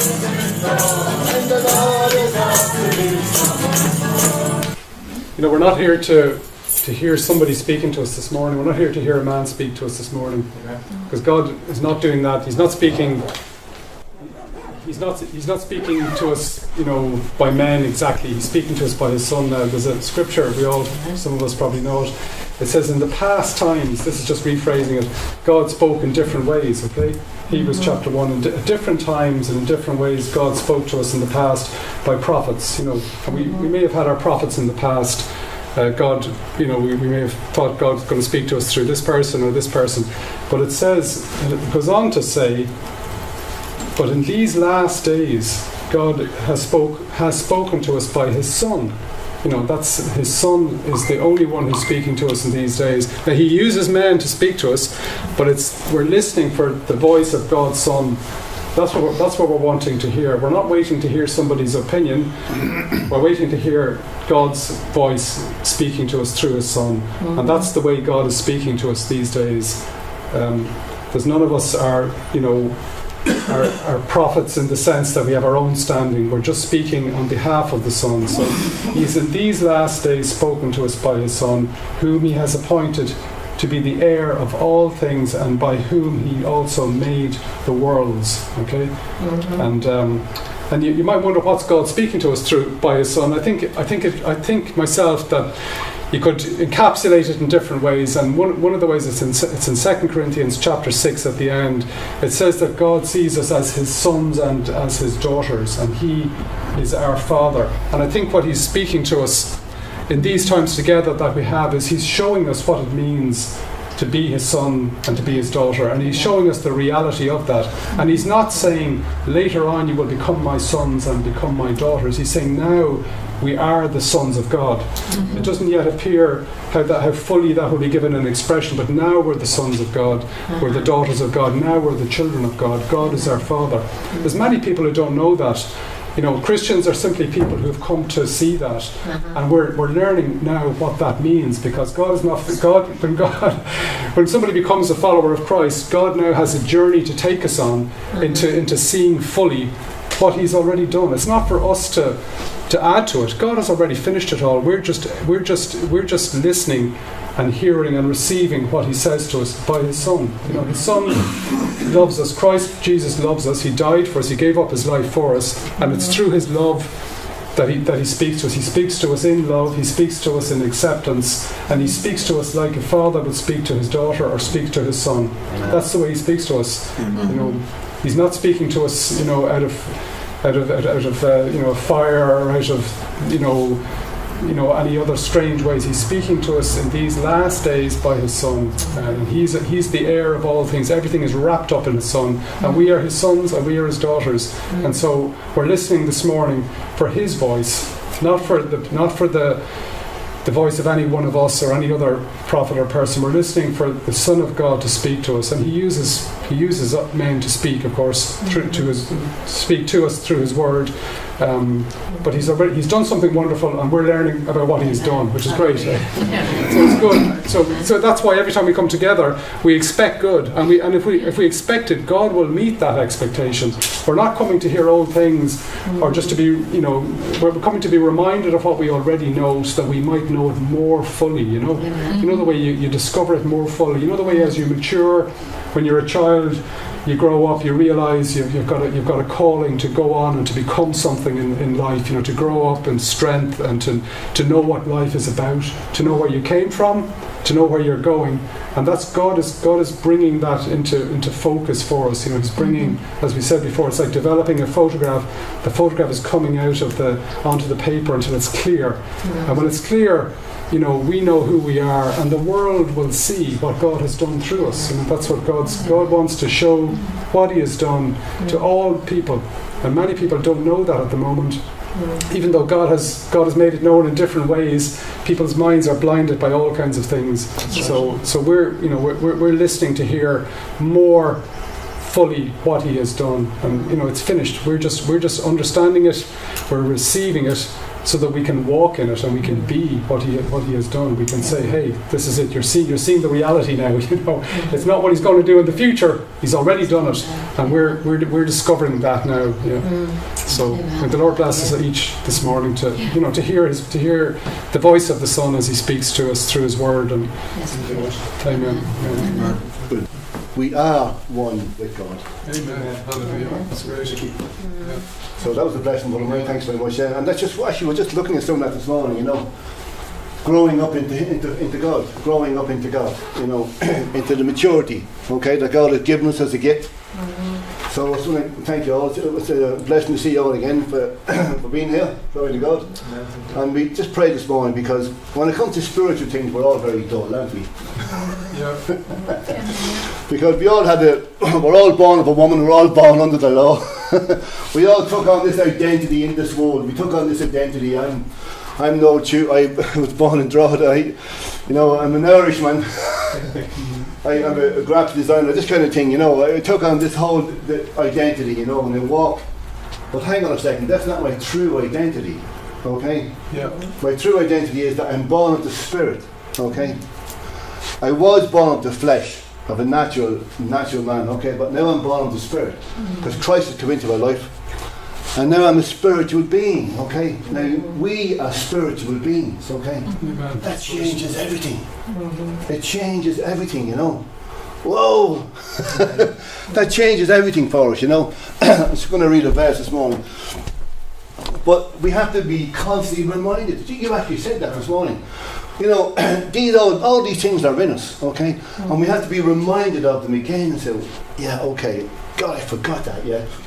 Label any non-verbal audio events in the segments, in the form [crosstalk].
You know, we're not here to to hear somebody speaking to us this morning. We're not here to hear a man speak to us this morning, because God is not doing that. He's not speaking. He's not. He's not speaking to us, you know, by men exactly. He's speaking to us by His Son. Now, there's a scripture we all, some of us probably know it. It says, "In the past times." This is just rephrasing it. God spoke in different ways. Okay, Hebrews chapter one. In di- different times and in different ways, God spoke to us in the past by prophets. You know, and we, we may have had our prophets in the past. Uh, God, you know, we, we may have thought God's going to speak to us through this person or this person, but it says, and it goes on to say, but in these last days, God has spoke has spoken to us by His Son. You know, that's His Son is the only one who's speaking to us in these days. Now He uses men to speak to us, but it's we're listening for the voice of God's Son. That's what that's what we're wanting to hear. We're not waiting to hear somebody's opinion. [clears throat] We're waiting to hear God's voice speaking to us through His Son, and mm-hmm. that's the way God is speaking to us these days. Um, because none of us are, you know, are, are prophets in the sense that we have our own standing. We're just speaking on behalf of the Son. So He's in these last days spoken to us by His Son, whom He has appointed to be the heir of all things, and by whom He also made the worlds. Okay, and. Um, and you, you might wonder what's God speaking to us through by His Son. I think I think it, I think myself that you could encapsulate it in different ways. And one, one of the ways it's in it's in Second Corinthians chapter six at the end. It says that God sees us as His sons and as His daughters, and He is our Father. And I think what He's speaking to us in these times together that we have is He's showing us what it means to be his son and to be his daughter. And he's showing us the reality of that. And he's not saying later on you will become my sons and become my daughters. He's saying now we are the sons of God. Mm-hmm. It doesn't yet appear how that how fully that will be given an expression, but now we're the sons of God, we're the uh-huh. daughters of God, now we're the children of God. God is our Father. There's many people who don't know that. You know, Christians are simply people who have come to see that, uh-huh. and we're, we're learning now what that means because God is not God. When God, [laughs] when somebody becomes a follower of Christ, God now has a journey to take us on uh-huh. into into seeing fully what He's already done. It's not for us to to add to it. God has already finished it all. We're just we're just we're just listening and hearing and receiving what He says to us by His Son. You know, His Son loves us. Christ Jesus loves us. He died for us. He gave up His life for us, and it's through His love that he, that he speaks to us. He speaks to us in love, he speaks to us in acceptance, and he speaks to us like a father would speak to his daughter or speak to his son. That's the way he speaks to us. You know, he's not speaking to us, you know, out of out of out, out of uh, you know fire or out of you know you know any other strange ways. He's speaking to us in these last days by his son, uh, and he's he's the heir of all things. Everything is wrapped up in his son, and we are his sons and we are his daughters. And so we're listening this morning for his voice, not for the not for the the voice of any one of us or any other prophet or person. We're listening for the Son of God to speak to us, and He uses He uses men to speak, of course, through to His speak to us through His Word. Um, but He's already He's done something wonderful, and we're learning about what He's done, which is great. So it's good. So so that's why every time we come together, we expect good, and we and if we if we expect it, God will meet that expectation. We're not coming to hear old things or just to be you know we're coming to be reminded of what we already know, so that we might know it more fully. You know, you know the way you, you discover it more fully. You know the way as you mature, when you're a child, you grow up, you realise you've, you've got a, you've got a calling to go on and to become something in, in life. You know, to grow up in strength and to to know what life is about, to know where you came from, to know where you're going, and that's God is God is bringing that into into focus for us. You know, He's bringing, mm-hmm. as we said before, it's like developing a photograph. The photograph is coming out of the onto the paper until it's clear, mm-hmm. and when it's clear, you know, we know who we are, and the world will see what God has done through us. Mm-hmm. And that's what God's God wants to show what He has done to all people, and many people don't know that at the moment. Even though God has God has made it known in different ways, people's minds are blinded by all kinds of things. So so we're you know we're, we're, we're listening to hear more fully what he has done. And you know it's finished. We're just we're just understanding it. We're receiving it so that we can walk in it and we can be what he what he has done. We can say, "Hey, this is it. You're seeing you're seeing the reality now. [laughs] You know, it's not what he's going to do in the future. He's already done it, and we're we're, we're discovering that now. Yeah. Mm. So may the Lord bless us each this morning to you know to hear his to hear the voice of the Son as he speaks to us through his word and Yes. Amen. Amen. We are one with God. Amen. Hallelujah. That's great. So that was a blessing, Brother Murray. Thanks very much. Yeah. And that's just actually we're just looking at some of that this morning. You know, growing up into into into God, growing up into God. You know, [clears throat] into the maturity. Okay, that God has given us as a gift. So I just want to thank you all. It's, a blessing to see you all again for, [coughs] for being here. Glory to God. And we just pray this morning because when it comes to spiritual things, we're all very dull, aren't we? Yeah. [laughs] Because we all had a, [coughs] we're all born of a woman, we're all born under the law. [laughs] we all took on this identity in this world. We took on this identity. I'm, I'm no Jew. I [laughs] was born in Drogheda. I, you know, I'm an Irishman. I, I'm a, a graphic designer, this kind of thing. You know, I took on this whole the identity. You know, and I walk. But hang on a second. That's not my true identity. Okay. Yeah. My true identity is that I'm born of the Spirit. Okay? I was born of the flesh, of a natural natural man, okay, but now I'm born of the Spirit. Because Christ has come into my life. And now I'm a spiritual being, okay? Now we are spiritual beings, okay? That changes everything. It changes everything, you know. Whoa! [laughs] that changes everything for us, you know. [clears throat] I'm just going to read a verse this morning. But we have to be constantly reminded. You actually said that this morning. You know, [clears throat] these all, all these things are in us, okay? And we have to be reminded of them again and say, yeah, okay, God, I forgot that, yeah. [laughs]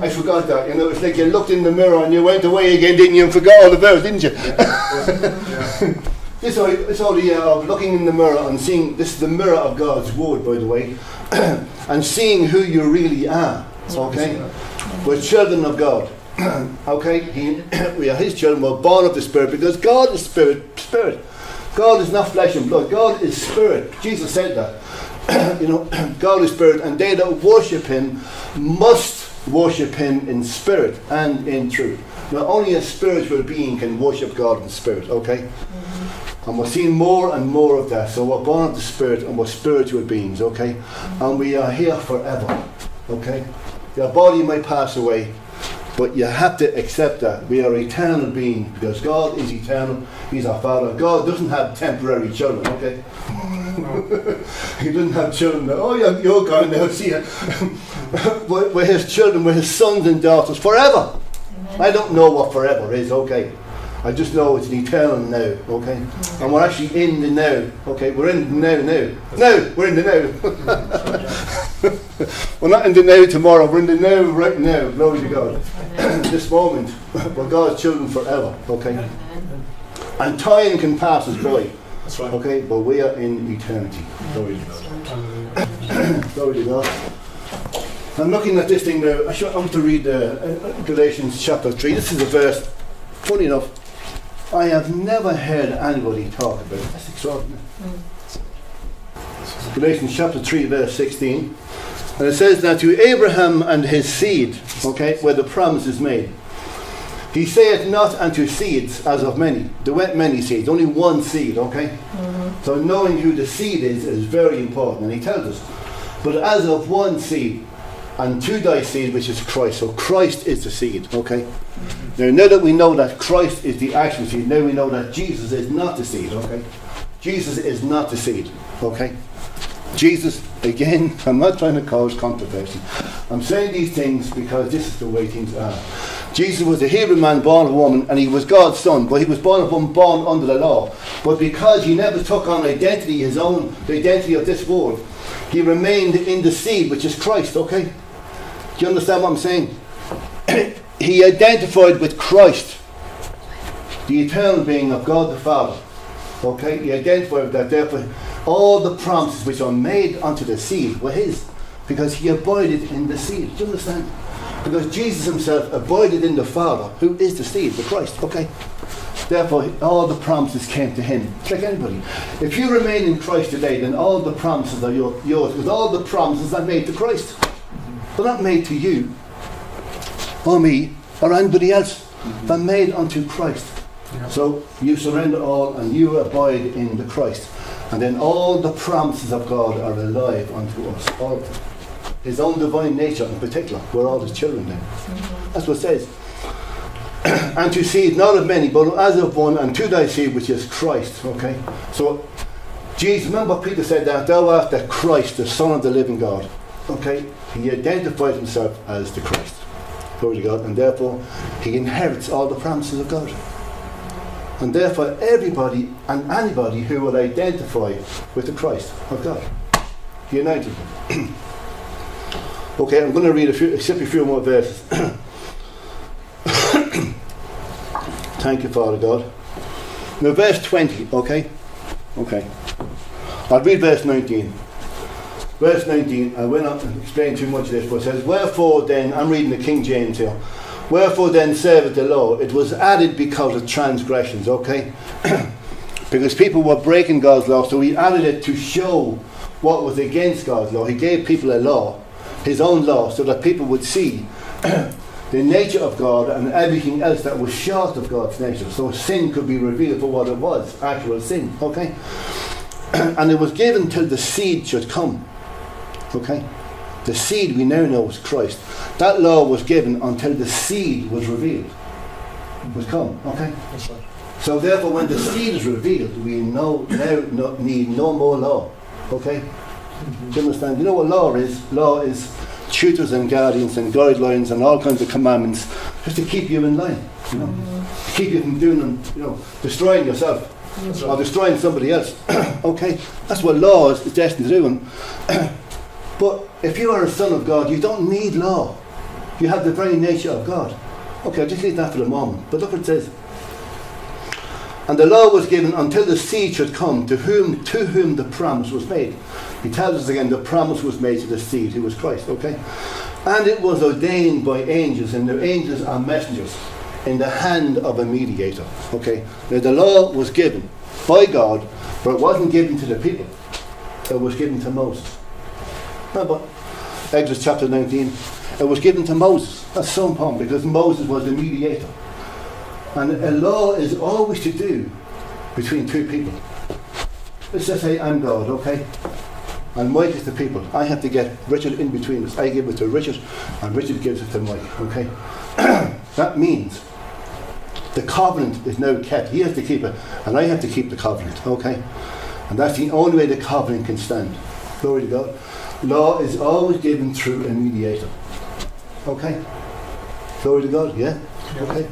I forgot that. You know, it's like you looked in the mirror and you went away again, didn't you, and forgot all about it, didn't you? [laughs] This all, it's all the uh, of looking in the mirror and seeing, this is the mirror of God's word, by the way, [clears throat] and seeing who you really are, okay? We're children of God. [clears throat] okay, he, [clears throat] we are His children. We're born of the Spirit because God is Spirit. Spirit. God is not flesh and blood. God is Spirit. Jesus said that. [clears throat] you know, [clears throat] God is Spirit, and they that worship Him must worship Him in spirit and in truth. Now, only a spiritual being can worship God in spirit. Okay. Mm-hmm. And we're seeing more and more of that. So we're born of the Spirit and we're spiritual beings, okay? And we are here forever, okay? Your body may pass away, but you have to accept that. We are eternal beings because God is eternal. He's our Father. God doesn't have temporary children, okay? [laughs] he doesn't have children. that, Oh, you're, you're going now, see ya. [laughs] we're, we're His children, we're His sons and daughters forever. I don't know what forever is, okay? I just know it's an eternal now, okay? And we're actually in the now, okay? We're in the now now. Now, we're in the now. [laughs] [laughs] we're not in the now tomorrow, we're in the now right now. Glory to God. [clears throat] this moment, we're God's children forever, okay? And time can pass us by, That's right. okay? But we are in eternity. Glory to God. Hallelujah. [clears throat] Glory to God. I'm looking at this thing now. I, want to read uh, uh, Galatians chapter 3. This is a verse, funny enough, I have never heard anybody talk about it. That's extraordinary. Galatians chapter 3, verse 16. And it says that to Abraham and his seed, okay, where the promise is made. He saith not unto seeds as of many. There weren't many seeds, only one seed, okay? Mm-hmm. So knowing who the seed is is very important, and he tells us. But as of one seed, and to thy seed, which is Christ. So Christ is the seed, okay? Mm-hmm. Now, now that we know that Christ is the actual seed, now we know that Jesus is not the seed, okay? Jesus is not the seed, okay? Jesus, again, [laughs] I'm not trying to cause controversy. I'm saying these things because this is the way things are. Jesus was a Hebrew man born of a woman, and he was God's son, but he was born of one born under the law. But because he never took on identity, his own, the identity of this world, he remained in the seed, which is Christ, okay? Do you understand what I'm saying? [coughs] he identified with Christ, the eternal being of God the Father. Okay, he identified with that. Therefore, all the promises which are made unto the seed were his, because he abided in the seed. Do you understand? Because Jesus himself abided in the Father, who is the seed, the Christ. Okay. Therefore, all the promises came to him. It's like anybody. If you remain in Christ today, then all the promises are your, yours, because all the promises are made to Christ. They're not made to you, or me, or anybody else. but made unto Christ. So you surrender all and you abide in the Christ. And then all the promises of God are alive unto us. All. His own divine nature in particular. We're all his children then. That's what it says. [clears throat] and to seed not of many, but as of one, and to thy seed which is Christ. Okay? So Jesus, remember Peter said that thou art the Christ, the Son of the living God. Okay? He identified himself as the Christ. Glory to God. And therefore he inherits all the promises of God. And therefore everybody and anybody who will identify with the Christ of God. United. [clears throat] okay, I'm going to read a few, skip a few more verses. [coughs] Thank you, Father God. Now, verse 20, okay? Okay. I'll read verse 19. Verse 19, I will not explain too much of this, but it says, Wherefore then, I'm reading the King James here. Wherefore then serveth the law? It was added because of transgressions, okay? [clears throat] because people were breaking God's law, so he added it to show what was against God's law. He gave people a law, his own law, so that people would see [clears throat] the nature of God and everything else that was short of God's nature. So sin could be revealed for what it was, actual sin, okay? [clears throat] and it was given till the seed should come. Okay? The seed we now know is Christ. That law was given until the seed was revealed. Was come. Okay? So therefore when the seed is revealed, we know now no, need no more law. Okay? Do you understand? You know what law is? Law is tutors and guardians and guidelines and all kinds of commandments just to keep you in line. You know? Keep you from doing them, you know, destroying yourself or destroying somebody else. [coughs] okay, that's what law is destined to do. And [coughs] but if you are a son of God, you don't need law. You have the very nature of God. Okay, I'll just leave that for the moment. But look what it says. And the law was given until the seed should come, to whom to whom the promise was made. He tells us again the promise was made to the seed, who was Christ. Okay, and it was ordained by angels, and the angels are messengers in the hand of a mediator. Okay, now the law was given by God, but it wasn't given to the people. It was given to Moses. Remember, Exodus chapter 19. It was given to Moses. That's so important because Moses was the mediator. And a law is always to do between two people. Let's just say I'm God, okay? And Mike is the people. I have to get Richard in between us. I give it to Richard, and Richard gives it to Mike, okay? [clears throat] that means the covenant is now kept. He has to keep it, and I have to keep the covenant, okay? And that's the only way the covenant can stand. Glory to God. Law is always given through a mediator. Okay? Glory to God, yeah? Okay?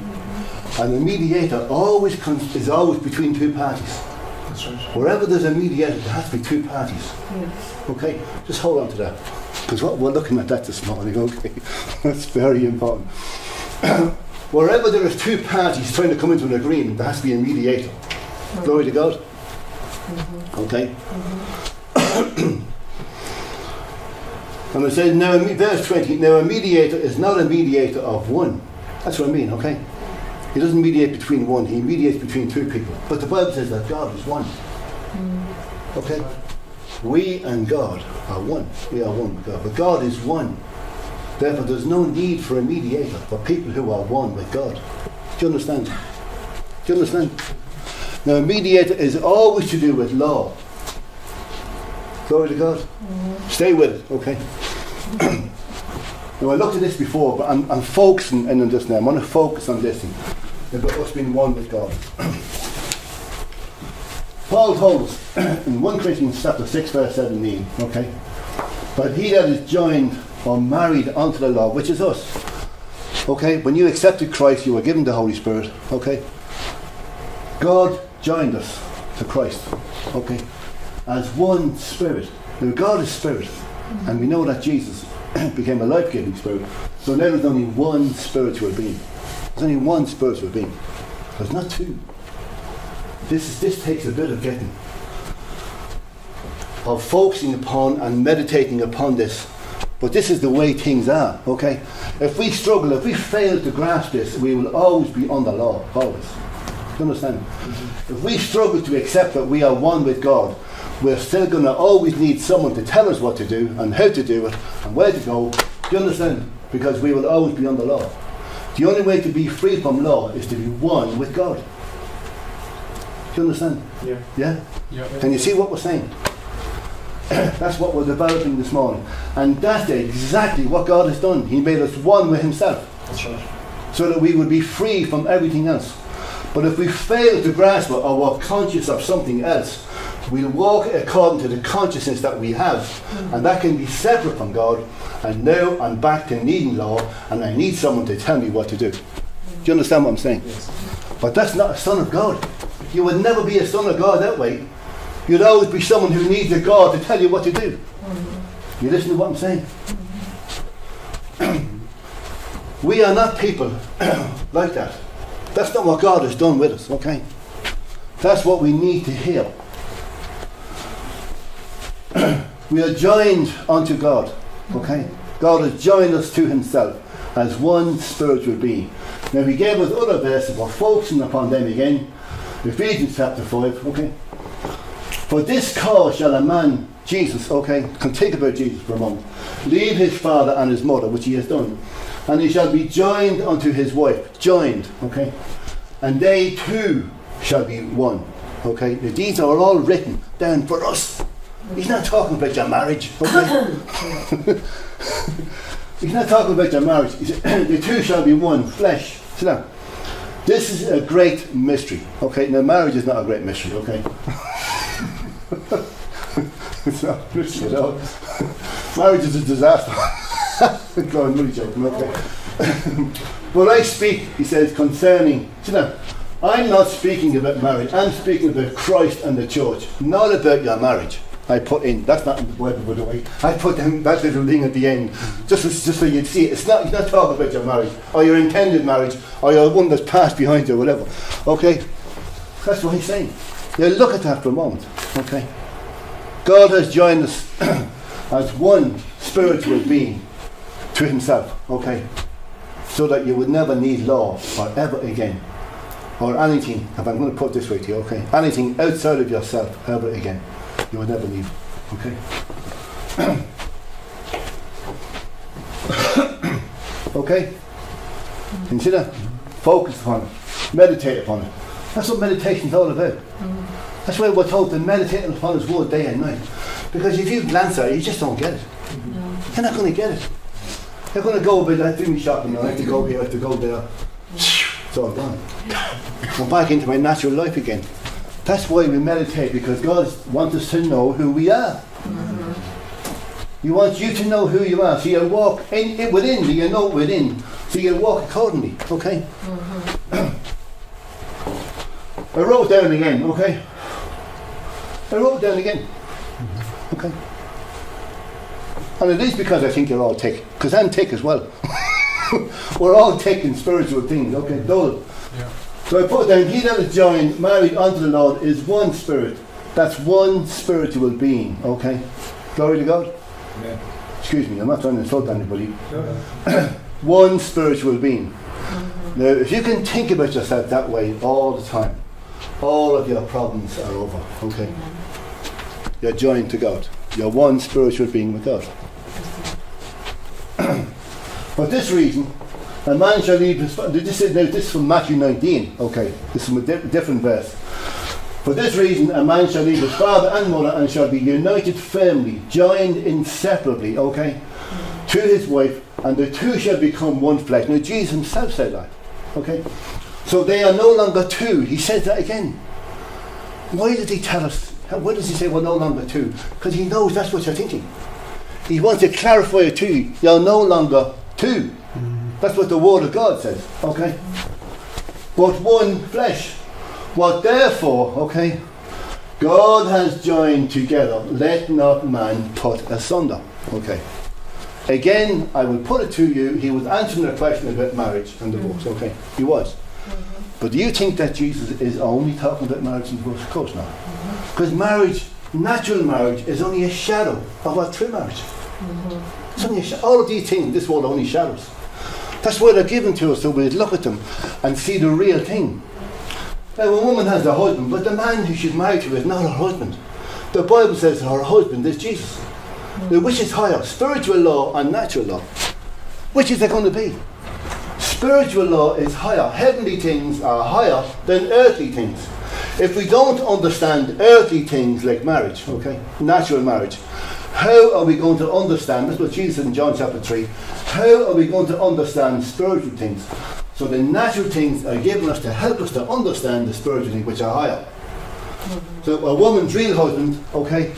And the mediator always comes, is always between two parties. That's right. Wherever there's a mediator, there has to be two parties. Yes. Okay? Just hold on to that. Because what we're looking at that this morning, okay? [laughs] That's very important. [coughs] Wherever there is two parties trying to come into an agreement, there has to be a mediator. Glory to God. Mm-hmm. Okay? Mm-hmm. [coughs] and it says, now, verse 20, now a mediator is not a mediator of one. That's what I mean, okay? He doesn't mediate between one, he mediates between two people. But the Bible says that God is one. Mm. Okay? We and God are one. We are one with God. But God is one. Therefore, there's no need for a mediator for people who are one with God. Do you understand? Do you understand? Now, a mediator is always to do with law. Glory to God. Stay with it, okay? now, I looked at this before, but I'm, I'm focusing in on this now. I'm going to focus on this thing about us being one with God. [clears throat] Paul told us [clears throat] in 1 Corinthians chapter 6, verse 17, okay? But he that is joined or married unto the Lord, which is us, okay? When you accepted Christ, you were given the Holy Spirit, okay? God joined us to Christ, okay? As one spirit. Now, God is spirit, and we know that Jesus [clears throat] became a life giving spirit. So now there's only one spiritual being. There's only one spiritual being. There's not two. This, is, this takes a bit of getting, of focusing upon and meditating upon this. But this is the way things are, okay? If we struggle, if we fail to grasp this, we will always be under law, always. Do you understand? Mm-hmm. If we struggle to accept that we are one with God, we're still going to always need someone to tell us what to do and how to do it and where to go. Do you understand? Because we will always be under law. The only way to be free from law is to be one with God. Do you understand? Yeah. Yeah? Yeah. Can you see what we're saying? [clears throat] that's what we're developing this morning. And that's exactly what God has done. He made us one with Himself That's right. so that we would be free from everything else. But if we fail to grasp it or we're conscious of something else, we'll walk according to the consciousness that we have. And that can be separate from God. And now I'm back to needing law and I need someone to tell me what to do. Do you understand what I'm saying? Yes. But that's not a son of God. You would never be a son of God that way. You'd always be someone who needs a God to tell you what to do. Mm-hmm. You listen to what I'm saying? [clears throat] we are not people [clears throat] like that. That's not what God has done with us, okay? That's what we need to hear. We are joined unto God, okay? God has joined us to Himself as one spiritual being. Now, He gave us other verses, we're focusing upon them again. Ephesians chapter 5, okay? For this cause shall a man, Jesus, okay, can think about Jesus for a moment, leave his father and his mother, which he has done, and he shall be joined unto his wife, joined, okay, and they two shall be one, okay. Now, these are all written down for us. He's not talking about your marriage, okay. [coughs] He's not talking about your marriage. [coughs] The two shall be one, flesh. Sit down. This is a great mystery, okay. Now, marriage is not a great mystery, okay. [laughs] it's not a mystery at all. [laughs] marriage is a disaster. [laughs] Go on, really joking, okay. [coughs] but I speak, he says, concerning. Sit down. I'm not speaking about marriage. I'm speaking about Christ and the church, not about your marriage. I put in that's not in the Bible, by the way. I put in that little thing at the end, just just so you'd see it. It's not. He's not talking about your marriage or your intended marriage or your one that's passed behind you, or whatever. Okay, that's what he's saying. Now look at that for a moment. Okay, God has joined us [clears throat] as one spiritual being to Himself. Okay, so that you would never need law or ever again or anything, if I'm going to put it this way to you, okay, anything outside of yourself ever again, you would never leave. okay? [coughs] okay? Consider, focus upon it, meditate upon it. That's what meditation's all about. That's why we're told to meditate upon His Word day and night. Because if you glance at it, you just don't get it. Mm-hmm. You're not going to get it. You're going to go a bit, I do my shopping, I have to go here, I have to go there. It's all gone. I'm back into my natural life again. That's why we meditate, because God wants us to know who we are. He wants you to know who you are, so you'll walk in, in within, so you know within, so you'll walk accordingly, okay? Mm-hmm. I wrote down again, okay? I wrote down again, okay? And it is because I think you're all tick, because I'm tick as well. [laughs] We're all taking spiritual things, okay? Dull. Yeah. So I put down, he that is joined, married unto the Lord, is one spirit. That's one spiritual being, okay? Glory to God. Yeah. Excuse me, I'm not trying to insult anybody. [clears throat] One spiritual being. Mm-hmm. Now, if you can think about yourself that way all the time, all of your problems are over, okay? You're joined to God. You're one spiritual being with God. [clears throat] For this reason, a man shall leave his father. This is, now, this is from Matthew 19, okay? This is from a di- different verse. For this reason, a man shall leave his father and mother and shall be united firmly, joined inseparably, okay, to his wife, and the two shall become one flesh. Now, Jesus himself said that, okay? So they are no longer two. He says that again. Why did he tell us? Why does he say we're no longer two? Because he knows that's what you're thinking. He wants to clarify it to you. You're no longer two. That's what the Word of God says, okay? But one flesh. What therefore, okay, God has joined together, let not man put asunder. Okay. Again, I will put it to you, he was answering a question about marriage and divorce, mm-hmm. okay? He was. Mm-hmm. But do you think that Jesus is only talking about marriage and divorce? Of course not. Mm-hmm. Because marriage, natural marriage, is only a shadow of what true marriage. It's only all of these things this world only shadows. That's why they're given to us, so we'd look at them and see the real thing. Now, a woman has a husband, but the man who she's married to is not her husband. The Bible says her husband is Jesus. Now, which is higher, spiritual law and natural law? Which is it going to be? spiritual law is higher. Heavenly things are higher than earthly things. If we don't understand earthly things like marriage, okay, natural marriage, how are we going to understand, that's what Jesus said in John chapter 3, how are we going to understand spiritual things? So the natural things are given us to help us to understand the spiritual things which are higher. So a woman's real husband, okay,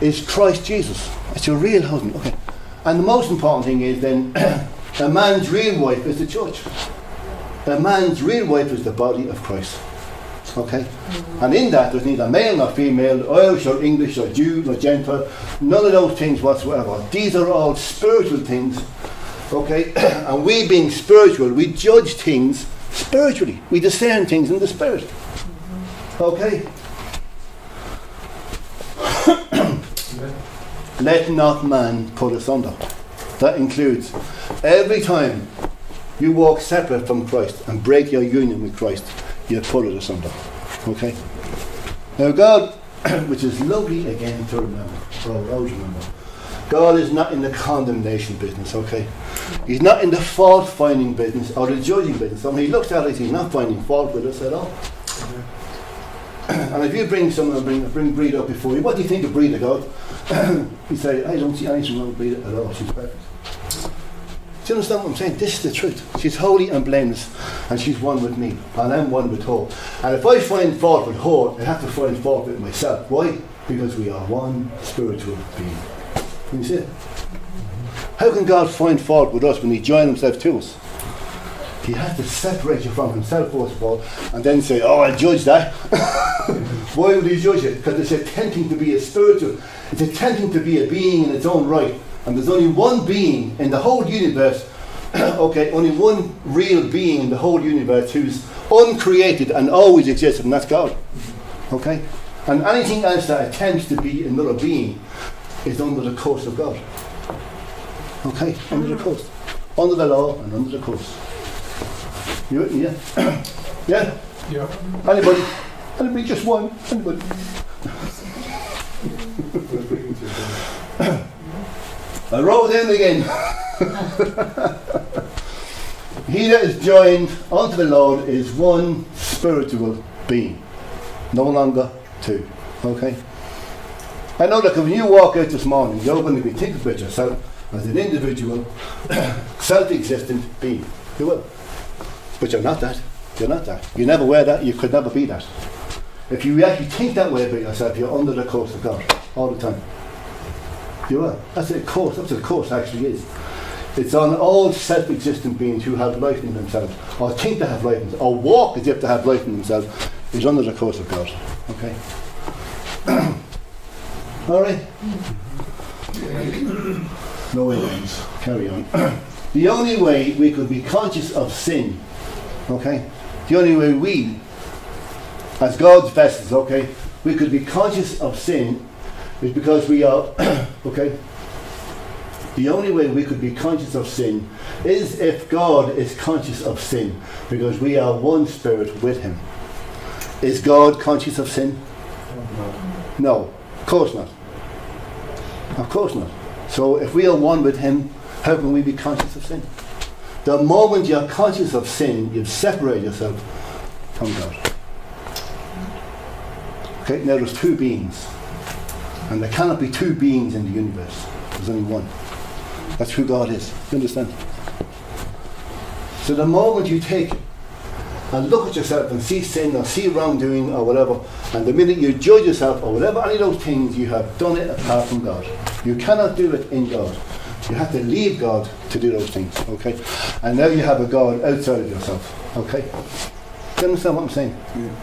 is Christ Jesus. It's your real husband, okay. And the most important thing is then [clears throat] a man's real wife is the church. A man's real wife is the body of Christ. Okay? And in that there's neither male nor female, Irish or English or Jew or Gentile, none of those things whatsoever. These are all spiritual things. Okay? [clears throat] and we being spiritual, we judge things spiritually. We discern things in the spirit. Okay? [clears throat] Let not man put asunder. That includes every time you walk separate from Christ and break your union with Christ, you put it asunder. Okay? Now, God, [clears throat] which is lovely again to remember, or always remember, God is not in the condemnation business, okay? He's not in the fault finding business or the judging business. So when he looks at us, he's not finding fault with us at all. and if you bring someone, bring, bring Breed up before you, what do you think of Breed God? [clears throat] you say, I don't see anything wrong with Breed at all, she's perfect. Do you understand what I'm saying? This is the truth. She's holy and blameless, and she's one with me, and I'm one with her. And if I find fault with her, I have to find fault with myself. Why? Because we are one spiritual being. Can you see it? How can God find fault with us when He joined Himself to us? He has to separate you from Himself, first of all, and then say, Oh, I'll judge that. [laughs] Why would He judge it? Because it's attempting to be a spiritual, it's attempting to be a being in its own right. And there's only one being in the whole universe, [clears throat] okay, only one real being in the whole universe who's uncreated and always existed, and that's God. Okay? And anything else that attempts to be another being is under the curse of God. Okay? Under the curse. Under the law and under the curse. You with me, yeah? [clears throat] yeah? Yeah. Anybody? Anybody? Just one? Anybody? [clears throat] I wrote in again. he that is joined unto the Lord is one spiritual being, no longer two. Okay? I know that when you walk out this morning, you're going to be thinking about yourself as an individual, [coughs] self existent being. You will. But you're not that. You're not that. You never were that. You could never be that. If you actually think that way about yourself, you're under the curse of God all the time. You are. That's a course. That's what a course actually is. It's on all self-existent beings who have life in themselves, or think they have life in themselves, or walk as if they have life in themselves, is under the curse of God. Okay. [clears throat] all right. No way, guys. Carry on. [clears throat] the only way we could be conscious of sin, okay, the only way we, as God's vessels, okay, we could be conscious of sin is because we are, [clears throat] okay, the only way we could be conscious of sin is if God is conscious of sin, because we are one spirit with Him. Is God conscious of sin? No, of course not. Of course not. So if we are one with Him, how can we be conscious of sin? The moment you're conscious of sin, you've separated yourself from God. Okay, now there's two beings. And there cannot be two beings in the universe. There's only one. That's who God is. You understand? So the moment you take and look at yourself and see sin or see wrongdoing or whatever, and the minute you judge yourself or whatever any of those things, you have done it apart from God. You cannot do it in God. You have to leave God to do those things, okay? And now you have a God outside of yourself, okay? Do you understand what I'm saying? Yeah.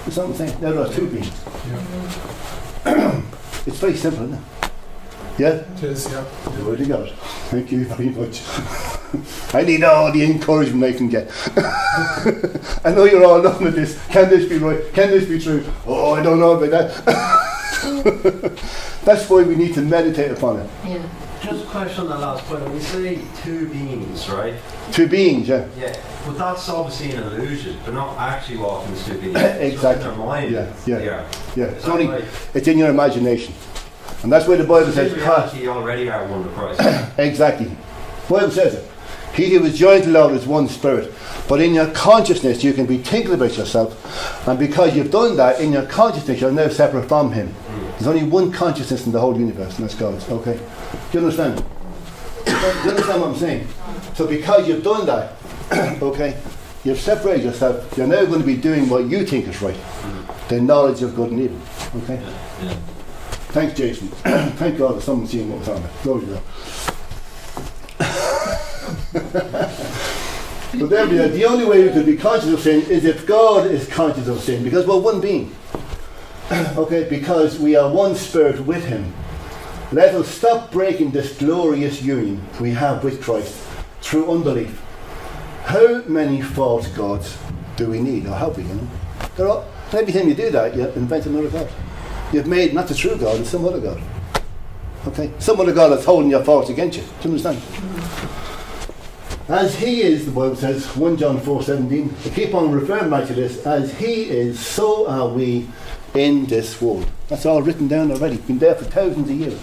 Understand what I'm saying? There are two beings. Yeah. [clears throat] It's very simple, isn't it? Yeah? It is, yeah. Glory to God. Thank you very much. [laughs] I need all the encouragement I can get. [laughs] I know you're all looking at this. Can this be right? Can this be true? Oh, I don't know about that. [laughs] That's why we need to meditate upon it. Yeah. Just a question on that last point. When we say two beings, right? Two beings, yeah. Yeah. But that's obviously an illusion. They're not actually walking as two beings. [coughs] Exactly. Their mind, Yeah, yeah. are. Yeah. It's only right? it's in your imagination. And that's where the Bible says reality, you already are one with Christ. [coughs] exactly. The Bible says it. He who is joined to the Lord is one spirit. But in your consciousness, you can be thinking about yourself, and because you've done that, in your consciousness, you're now separate from Him. Hmm. There's only one consciousness in the whole universe, and that's God's. Okay? Do you understand? Do you understand what I'm saying? So because you've done that, [clears throat] okay, you've separated yourself, you're now going to be doing what you think is right. The knowledge of good and evil. Okay? Thanks, Jason. [clears throat] Thank God that someone's seeing what was on there. Glory to but there we are. The only way we could be conscious of sin is if God is conscious of sin, because we're one being. [clears throat] okay, because we are one spirit with Him. Let us stop breaking this glorious union we have with Christ through unbelief. How many false gods do we need, or have we? You know? Are, every time you do that, you invent another god. You've made not the true God, some other God. Okay? Some other God that's holding your faults against you. Do you understand? As he is, the Bible says, 1 John 4 17. I keep on referring back to this. As he is, so are we in this world. That's all written down already. Been there for thousands of years.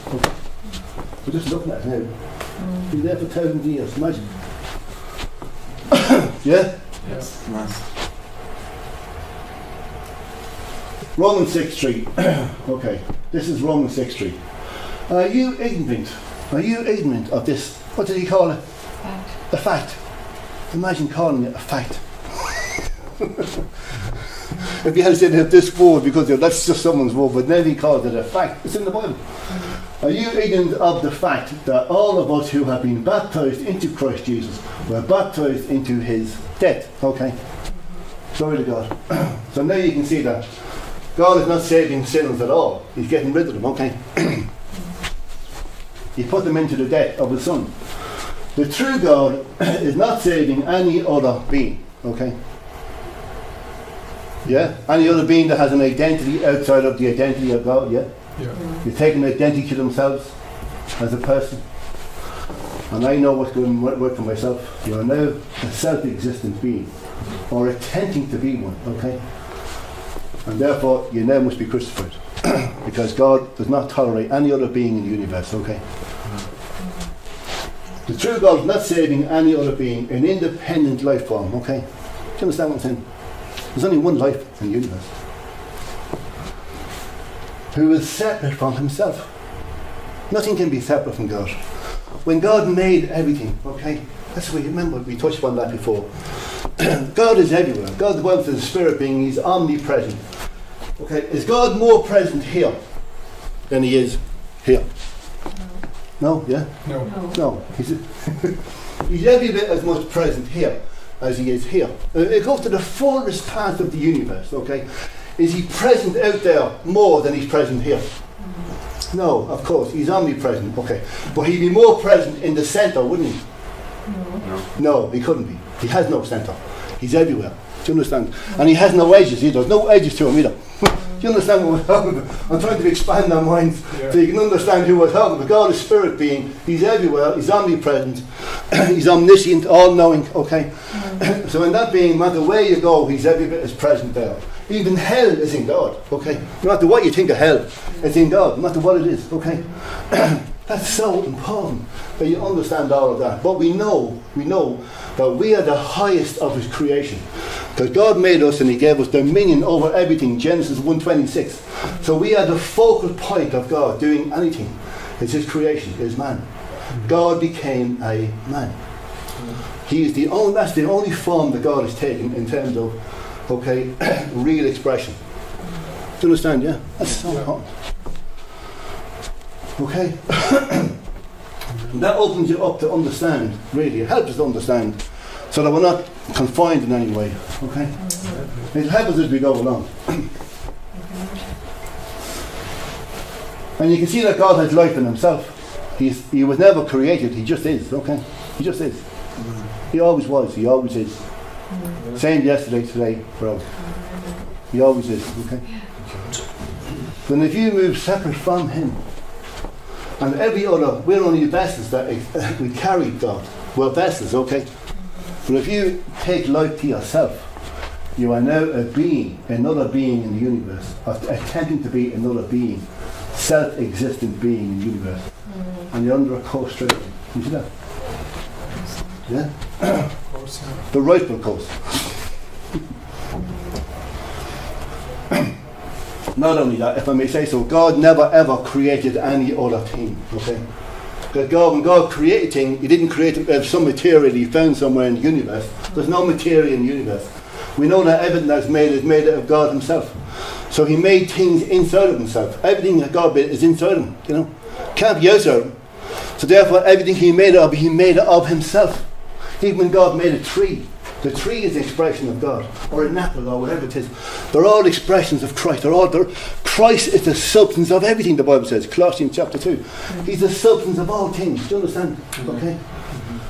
We're just looking at it now. Been there for thousands of years. Imagine. [coughs] yeah? Yes. Romans 6 3. okay. This is Romans 6 3. Are you ignorant? Are you ignorant of this? What did he call it? Fact. A fact. Imagine calling it a fact. [laughs] if you had said that this word, because that's just someone's word, but now he calls it a fact. It's in the Bible. Are you ignorant of the fact that all of us who have been baptized into Christ Jesus were baptized into his death? Okay. Glory to God. [clears throat] so now you can see that God is not saving sinners at all. He's getting rid of them, okay? [clears throat] he put them into the death of his son. The true God [clears throat] is not saving any other being, okay? Yeah? Any other being that has an identity outside of the identity of God, yeah? Yeah. You're taking identity to themselves as a person. And I know what's going to work for myself. You are now a self existent being, or attempting to be one, okay? And therefore, you now must be crucified. [clears throat] because God does not tolerate any other being in the universe, okay? Mm-hmm. The true God is not saving any other being, an independent life form, okay? Do you understand what I'm saying? There's only one life in the universe who is separate from himself. Nothing can be separate from God. When God made everything, okay, that's what remember we touched upon that before. [clears throat] God is everywhere. God the Bible says the spirit being he's omnipresent. Okay, is God more present here than he is here? No, yeah? No. No. No. [laughs] He's, he's every bit as much present here as he is here. Uh, it goes to the furthest part of the universe, okay? Is he present out there more than he's present here? No, of course, he's omnipresent, okay. But he'd be more present in the centre, wouldn't he? No. No, he couldn't be. He has no centre. He's everywhere. Do you understand? And he has no edges either. There's no edges to him either. [laughs] Do you understand what we're talking about? I'm trying to expand our minds Yeah. so you can understand who we're talking about. God is spirit being. He's everywhere. He's omnipresent. [clears throat] he's omniscient, all knowing. Okay? [clears throat] so in that being, no matter where you go, he's every bit as present there. Even hell is in God. Okay? No matter what you think of hell, it's in God. No matter what it is. Okay? [clears throat] That's so important that you understand all of that. But we know, we know that we are the highest of His creation. Because God made us and He gave us dominion over everything. Genesis 1.26. So we are the focal point of God doing anything. It's His creation, His man. God became a man. He is the only, that's the only form that God has taken in terms of, okay, [clears throat] real expression. Do you understand? Yeah? That's so important. Okay? [clears throat] That opens you up to understand, really. It helps us to understand so that we're not confined in any way. Okay? Mm-hmm. It helps us as we go along. And you can see that God has life in himself. He's, he was never created, he just is, okay? He just is. He always was, he always is. Same yesterday, today, forever. He always is, okay? Then if you move separate from him, and every other, we're only vessels that [laughs] we carry God. We're vessels, okay? But if you take life to yourself, you are now a being, another being in the universe, attempting to be another being, self-existent being in the universe, Mm-hmm. and you're under a co-straight. You see that? Yeah? Course. The rightful course. Not only that, if I may say so, God never ever created any other thing. Okay? Because God, when God created He didn't create of some material He found somewhere in the universe. There's no material in the universe. We know that everything that's made is made out of God Himself. So He made things inside of Himself. Everything that God made is inside Him. You know, can't be outside So therefore, everything He made of, He made it of Himself. Even God made a tree, the tree is an expression of God, or an apple, or whatever it is. They're all expressions of Christ. They're all they're, Christ is the substance of everything. The Bible says, Colossians chapter two. He's the substance of all things. Do you understand? Okay.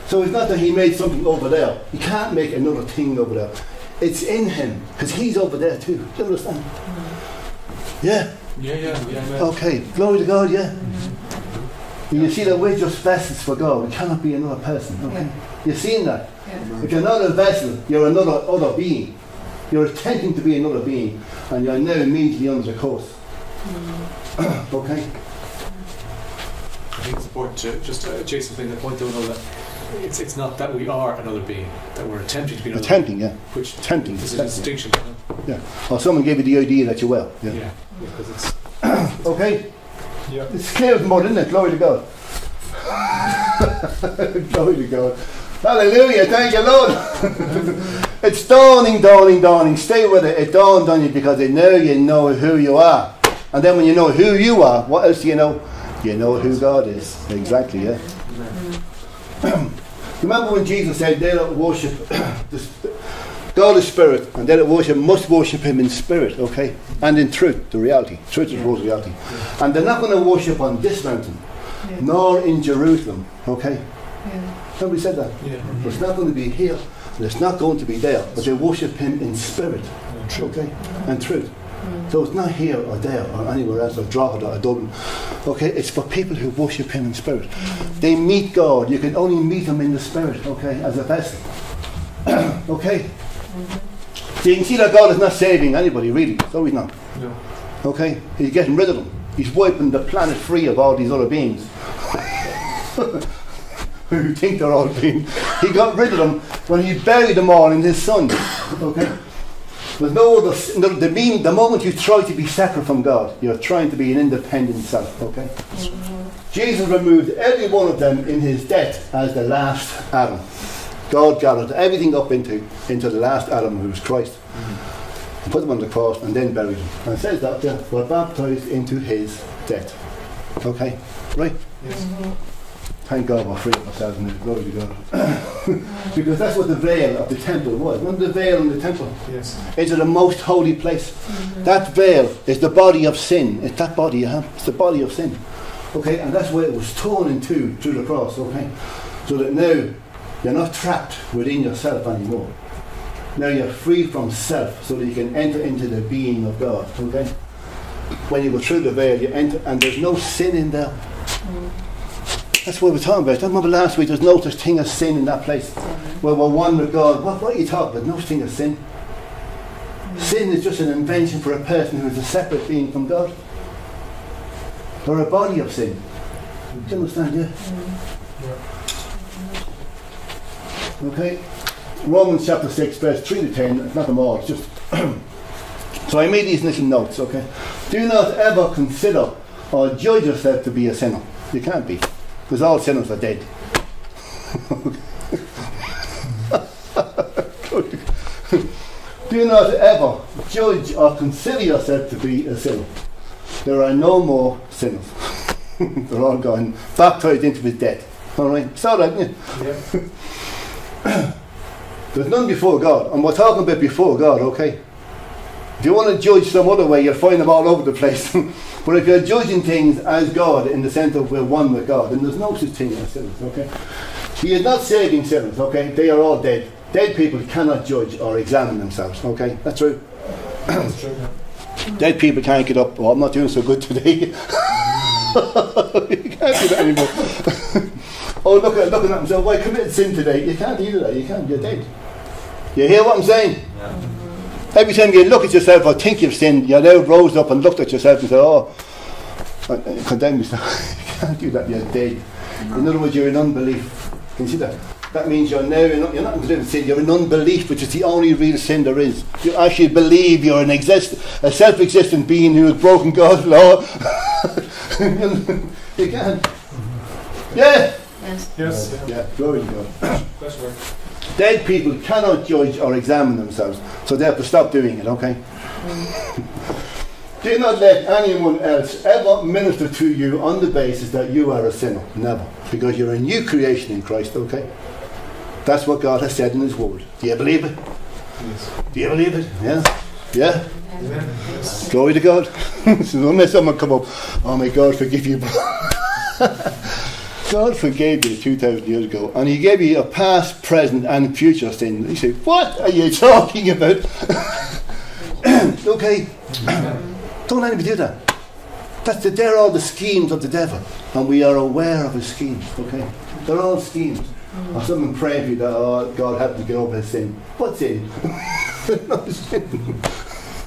So it's not that He made something over there. He can't make another thing over there. It's in Him because He's over there too. Do you understand? Yeah. Yeah, yeah, yeah. Okay. Glory to God. Yeah. You see that we're just vessels for God. We cannot be another person. Okay. You've seen that. Yeah. If you're not a vessel, you're another other being. You're attempting to be another being, and you're now immediately under the course. [clears throat] okay? I think it's important to just uh, Jason made the point though though, that it's it's not that we are another being that we're attempting to be another Attempting, yeah. which Attempting. is a distinction. yeah. know? Or someone gave you the idea that you will. Yeah, Yeah. because it's [clears throat] Okay? It's clear as mud, isn't it? Glory to God. Glory to God. Hallelujah. Thank you, Lord. [laughs] it's dawning, dawning, dawning. Stay with it. It dawned on you because it now you know who you are. And then when you know who you are, what else do you know? You know who God is. Exactly, yeah. [clears throat] Remember when Jesus said they don't worship [clears throat] God is spirit, and they that worship must worship Him in spirit, okay, and in truth, the reality. Truth is the reality, and they're not going to worship on this mountain, Yeah. nor in Jerusalem, okay. Yeah. Nobody said that. yeah. It's not going to be here, and it's not going to be there, but they worship Him in spirit, okay, and truth. So it's not here or there or anywhere else or Drogheda or Dublin. Okay, it's for people who worship Him in spirit. Mm. They meet God. You can only meet Him in the spirit. Okay, as a vessel. [coughs] okay. So you can see that God is not saving anybody really. So He's not. No. Okay, He's getting rid of them. He's wiping the planet free of all these other beings. [laughs] who think they're all beings. He got rid of them when he buried them all in his son. Okay? There's no other. no, The, mean, the moment you try to be separate from God, you're trying to be an independent self. Okay? Mm-hmm. Jesus removed every one of them in his death as the last Adam. God gathered everything up into into the last Adam, who was Christ, mm-hmm. and put them on the cross, and then buried them. And it says that they were baptized into his death. Okay, right? Yes. Mm-hmm. Thank God we're free of ourselves now. Glory to God. [coughs] because that's what the veil of the temple was. Remember the veil in the temple? Yes. Into the most holy place. Mm-hmm. That veil is the body of sin. It's that body, you have. It's the body of sin. Okay, and that's where it was torn in two through the cross, okay? So that now you're not trapped within yourself anymore. Now you're free from self so that you can enter into the being of God, okay? When you go through the veil, you enter, and there's no sin in there. Mm. That's what we're talking about. I remember last week there's no such thing as sin in that place. Mm. Where we're one with God. What, what are you talking about? No such thing as sin. Mm. Sin is just an invention for a person who is a separate being from God. Or a body of sin. Do you understand, yeah? Okay? Romans chapter 6, verse 3 to 10, it's not them all, it's just. [clears throat] so I made these little notes, okay? Do not ever consider or judge yourself to be a sinner. You can't be, because all sinners are dead. [laughs] Do not ever judge or consider yourself to be a sinner. There are no more sinners. [laughs] They're all gone, baptized into his death. All right, saw that, you? Yeah. [laughs] [clears throat] There's none before God, and we're talking about before God, okay? If you want to judge some other way, you'll find them all over the place. [laughs] but if you're judging things as God, in the sense of we're one with God, then there's no such thing as sinners, okay? He is not saving sinners, okay? They are all dead. Dead people cannot judge or examine themselves, okay? That's true. That's true. [clears throat] Dead people can't get up, oh, I'm not doing so good today. [laughs] you can't do that anymore. [laughs] oh, look at looking at himself, I committed sin today. You can't do that, you can't, you're dead. You hear what I'm saying? Yeah. Every time you look at yourself or think you've sinned, you now rose up and looked at yourself and said, Oh, I, I condemn yourself. [laughs] you can't do that, you're dead. In other words, you're in unbelief. Can you see that? that means you're now you're not, you're not in sin. You're in unbelief, which is the only real sin there is. You actually believe you're an exist, a self-existent being who has broken God's law. [laughs] you can't. Mm-hmm. Yeah. Yes. Yes. Yeah. Glory to God. That's right. Dead people cannot judge or examine themselves, so they have to stop doing it. Okay. Mm. Do not let anyone else ever minister to you on the basis that you are a sinner. Never. Because you're a new creation in Christ, okay? That's what God has said in His Word. Do you believe it? Yes. Do you believe it? Yeah? Yeah? Glory to God. so [laughs] unless someone come up, oh my God forgive you. [laughs] God forgave you 2,000 years ago, and He gave you a past, present, and future sin. You say, What are you [laughs] talking about? [clears throat] okay. [clears throat] Don't let anybody do that. That's the, they're all the schemes of the devil, and we are aware of his schemes. Okay, they're all schemes. Mm. Or someone praying for you that oh, God help me get over his sin. What sin? There's [laughs] no sin. [laughs]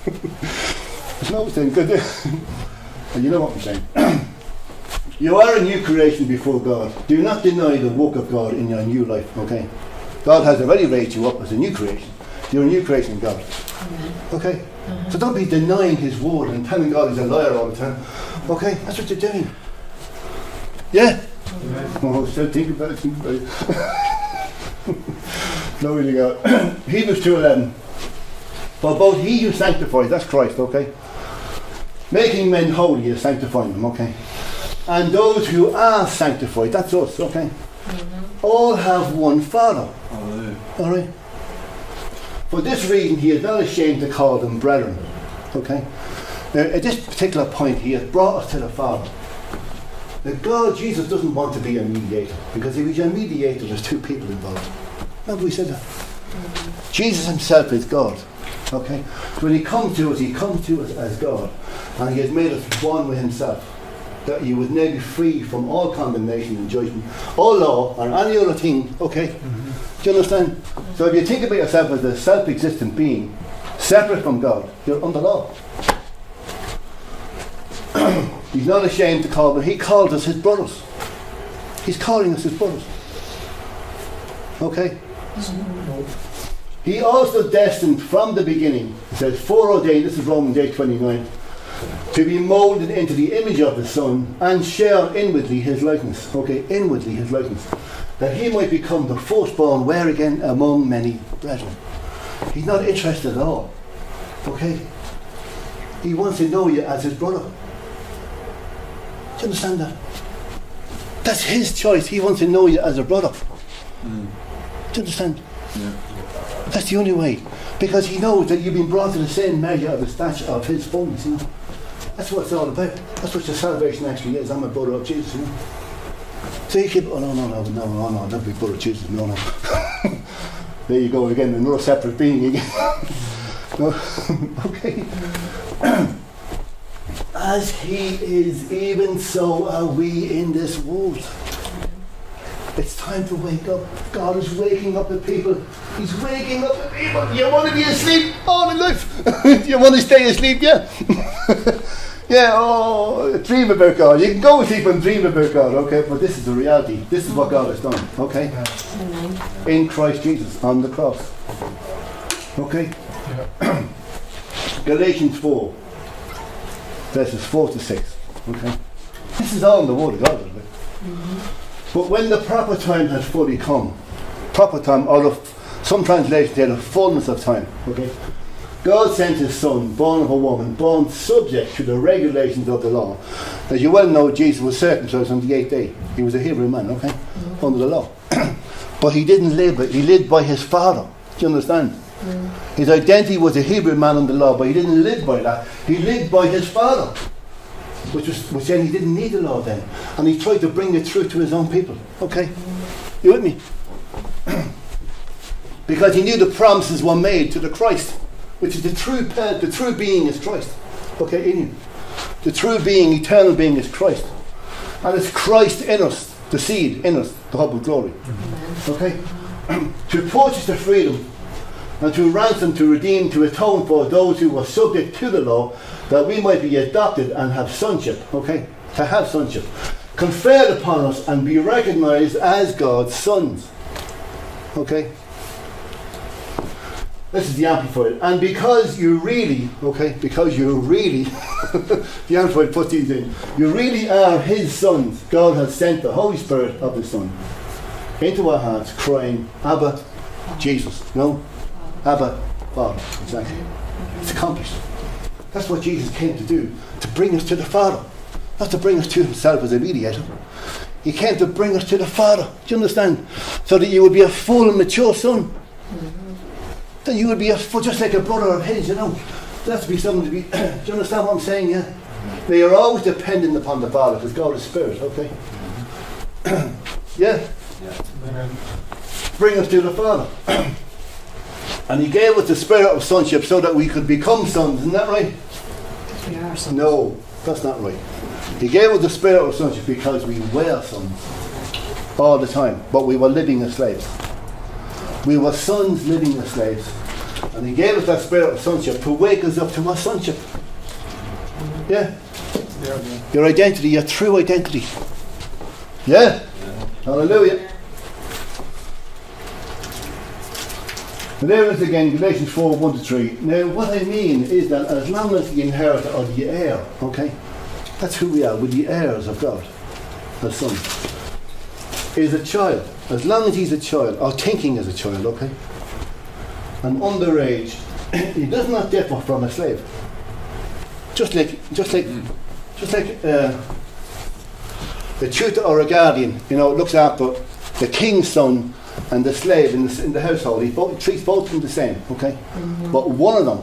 There's no sin. Good. you know what I'm saying. [clears throat] you are a new creation before God. Do not deny the work of God in your new life. Okay, God has already raised you up as a new creation. You're a new creation in God. Okay? Uh-huh. So don't be denying his word and telling God he's a liar all the time. Okay? That's what you're doing. Yeah? Oh, still think about it, think about it. [laughs] Glory to God. [clears throat] Hebrews 2.11 For both he who sanctifies, that's Christ, okay? Making men holy is sanctifying them, okay? And those who are sanctified, that's us, okay? Mm-hmm. All have one Father. Alright? For this reason, he is not ashamed to call them brethren. Okay? Now, at this particular point, he has brought us to the Father. Now, God, Jesus, doesn't want to be a mediator because if he's a mediator, there's two people involved. Remember we said that? Mm-hmm. Jesus himself is God. Okay? So when he comes to us, he comes to us as God. And he has made us one with himself. That you would now be free from all condemnation and judgment, all law, or any other thing. Okay? Mm-hmm. Do you understand? So if you think about yourself as a self-existent being, separate from God, you're under law. [clears throat] He's not ashamed to call them. He called us his brothers. He's calling us his brothers. Okay? He also destined from the beginning, it says, foreordained, this is Romans 8 29, to be moulded into the image of the Son and share inwardly his likeness. Okay, inwardly his likeness. That he might become the firstborn, where again, among many brethren. He's not interested at all. Okay? He wants to know you as his brother. Do you understand that? That's his choice. He wants to know you as a brother. Hmm. Do you understand? Yeah. That's the only way. Because he knows that you've been brought to the same measure of the stature of his fullness, you know. That's what it's all about. That's what your salvation actually is. I'm a brother of Jesus, you know. So you keep, oh no, no, no, no, no, no, not be brother of Jesus, no, no. [laughs] there you go again, another separate being again. [laughs] no. [laughs] okay. [clears throat] As he is, even so are we in this world. It's time to wake up. God is waking up the people. He's waking up the people. You want to be asleep all in life? you want to stay asleep? Yeah. Yeah. Oh, dream about God. You can go to sleep and dream about God. Okay, but this is the reality. This is what God has done. Okay, in Christ Jesus on the cross. Okay. [clears throat] Galatians four, verses four to six. Okay. This is all in the Word of God. Isn't it? Mm-hmm. But when the proper time has fully come, proper time, or the, some translations say the fullness of time, okay? God sent his son, born of a woman, born subject to the regulations of the law. As you well know, Jesus was circumcised on the eighth day. He was a Hebrew man, okay? Mm. Under the law. [clears throat] but he didn't live it, he lived by his father. Do you understand? Mm. His identity was a Hebrew man under the law, but he didn't live by that. He lived by his father which was which then he didn't need the law then, and he tried to bring it through to his own people. Okay, you with me? [clears throat] because he knew the promises were made to the Christ, which is the true the true being is Christ. Okay, in him, the true being, eternal being is Christ, and it's Christ in us, the seed in us, the hope of glory. Okay, [clears throat] to purchase the freedom and to ransom, to redeem, to atone for those who were subject to the law, that we might be adopted and have sonship, okay? To have sonship. Conferred upon us and be recognized as God's sons. Okay? This is the Amplified. And because you really, okay, because you really, [laughs] the Amplified puts these in, you really are His sons. God has sent the Holy Spirit of the Son into our hearts, crying, Abba, Jesus. No? Abba, Father. Exactly. It's accomplished. That's what Jesus came to do, to bring us to the Father. Not to bring us to Himself as a mediator. He came to bring us to the Father. Do you understand? So that you would be a full and mature son then you would be a, just like a brother of his, you know. To be someone to be. [clears throat] do you understand what I'm saying? Yeah. They are always dependent upon the Father because God is Spirit. Okay. yeah. [clears throat] Yeah. Bring us to the Father. [clears throat] and He gave us the Spirit of sonship so that we could become sons. Isn't that right? We are sons. No, that's not right. He gave us the Spirit of sonship because we were sons all the time, but we were living as slaves. We were sons living as slaves. And He gave us that spirit of sonship to wake us up to our sonship. Yeah? Your identity, your true identity. Yeah? Hallelujah. And there it is again, Galatians 4 1 to 3. Now, what I mean is that as long as the inheritor or the heir, okay, that's who we are, we're the heirs of God, as sons, is a child, as long as he's a child, or thinking as a child, okay, and underage, [coughs] he does not differ from a slave. Just like, just like, just like uh, the tutor or a guardian, you know, looks after the king's son and the slave in the, in the household. He both, treats both of them the same, okay? But one of them,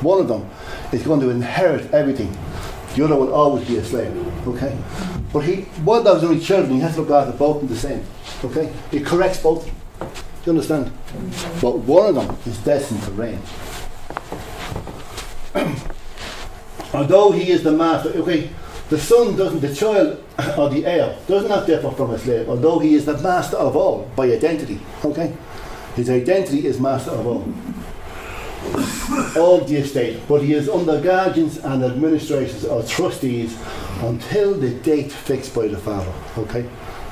one of them is going to inherit everything. The other will always be a slave, okay? But he, one of those only children, he has to look after both them the same, okay? He corrects both. Do you understand? But one of them is destined to reign. [clears throat] Although he is the master, okay, the son doesn't, the child [clears throat] or the heir does not differ from a slave, although he is the master of all by identity. Okay? His identity is master of all. All the estate, but he is under guardians and administrators or trustees until the date fixed by the father. Okay?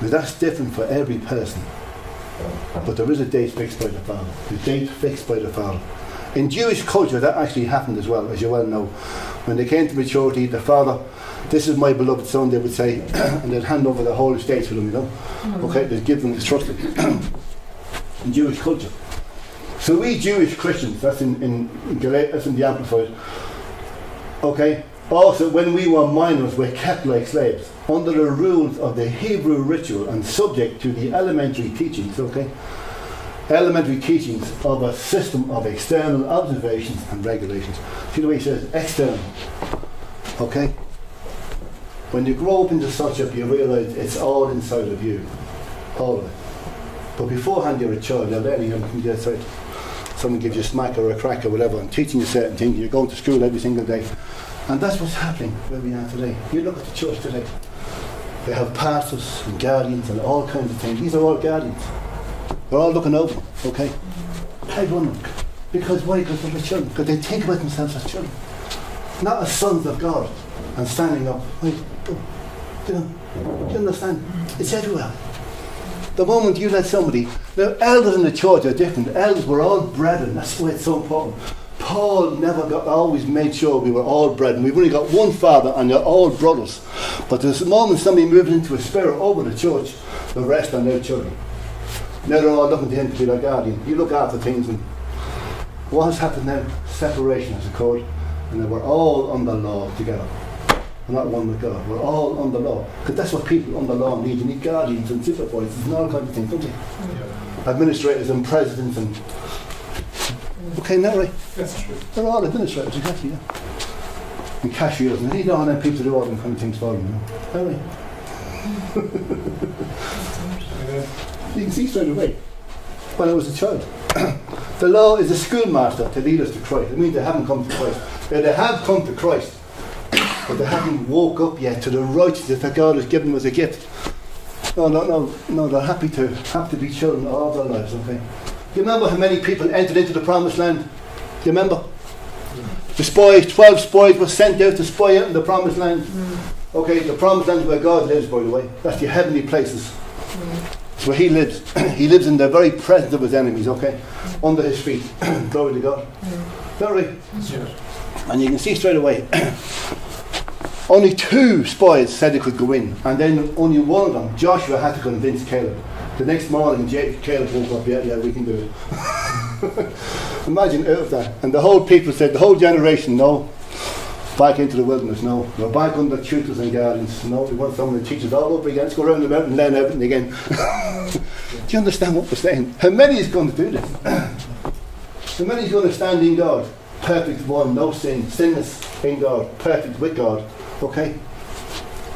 Now that's different for every person. But there is a date fixed by the father. The date fixed by the father. In Jewish culture, that actually happened as well, as you well know. When they came to maturity, the father, this is my beloved son, they would say, [clears throat] and they'd hand over the whole estate to them, you know. Mm. Okay, they'd give them, the trust [clears throat] in Jewish culture. So we Jewish Christians, that's in, in, that's in the Amplified, okay, also when we were minors, we're kept like slaves, under the rules of the Hebrew ritual and subject to the elementary teachings, okay? elementary teachings of a system of external observations and regulations. See the way he says external. Okay? When you grow up into such a you realise it's all inside of you. All of it. But beforehand you're a child, you're learning everything outside. Someone gives you a smack or a crack or whatever and teaching you certain things, you're going to school every single day. And that's what's happening where we are today. You look at the church today. They have pastors and guardians and all kinds of things. These are all guardians. They're all looking over, okay? I wonder. Because why? Because they're the children. Because they think about themselves as children. Not as sons of God and standing up. Wait, oh, you know, do you understand? It's everywhere. The moment you let somebody, the elders in the church are different. Elders were all brethren. That's why it's so important. Paul never got, always made sure we were all brethren. We've only got one father and they're all brothers. But the moment somebody moves into a spirit over the church, the rest are now children. Now they're all looking to him to be their guardian. You look after things and what has happened then? Separation has occurred and they we're all under law together. We're not one with God. We're all under law. Because that's what people under law need. You need guardians and supervisors and all kinds of things, don't you? Administrators and presidents and Okay, right. That's true. They're all administrators, exactly, yeah. And cashiers, and they don't have people to do all them kind of things for them, you know. Right. [laughs] You can see straight away when I was a child. [coughs] the law is a schoolmaster to lead us to Christ. It means they haven't come to Christ. They have come to Christ, but they haven't woke up yet to the righteousness that God has given them as a gift. No, no, no, no, they're happy to have to be children all their lives, okay? You remember how many people entered into the promised land? Do you remember? The spies, 12 spies were sent out to spy out in the promised land. Mm. Okay, the promised land is where God lives, by the way. That's the heavenly places. Mm. It's where he lives. [clears throat] he lives in the very presence of his enemies, okay? Mm. Under his feet. [clears throat] Glory to God. Very. And you can see straight away. [clears throat] only two spies said they could go in, and then only one of them, Joshua, had to convince Caleb. The next morning, J- Caleb woke up, yeah, yeah, we can do it. [laughs] Imagine out of that. And the whole people said, the whole generation, no. Back into the wilderness, no. We're back under tutors and guardians. No, we want someone to teach us all over again. Let's go around the mountain and learn everything again. [laughs] do you understand what we're saying? How many is going to do this? [clears throat] How many is going to stand in God? Perfect one, no sin, sinless in God, perfect with God. Okay?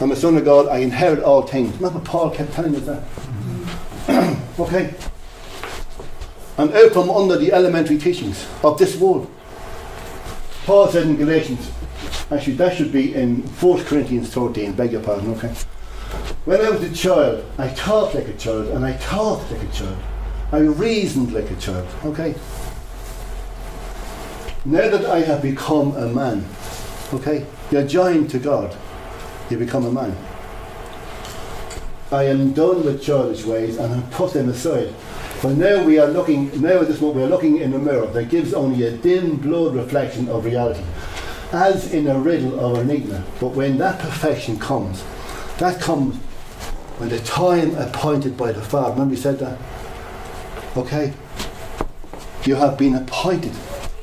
I'm a son of God, I inherit all things. Remember Paul kept telling us that? [clears throat] okay? And out from under the elementary teachings of this world. Paul said in Galatians, actually that should be in 4 Corinthians 13, beg your pardon, okay? When I was a child, I talked like a child and I talked like a child. I reasoned like a child, okay? Now that I have become a man, okay, you're joined to God, you become a man. I am done with childish ways and have put them aside. But now we are looking, now at this moment, we are looking in a mirror that gives only a dim, blurred reflection of reality, as in a riddle or enigma. But when that perfection comes, that comes when the time appointed by the Father. Remember, we said that? Okay? You have been appointed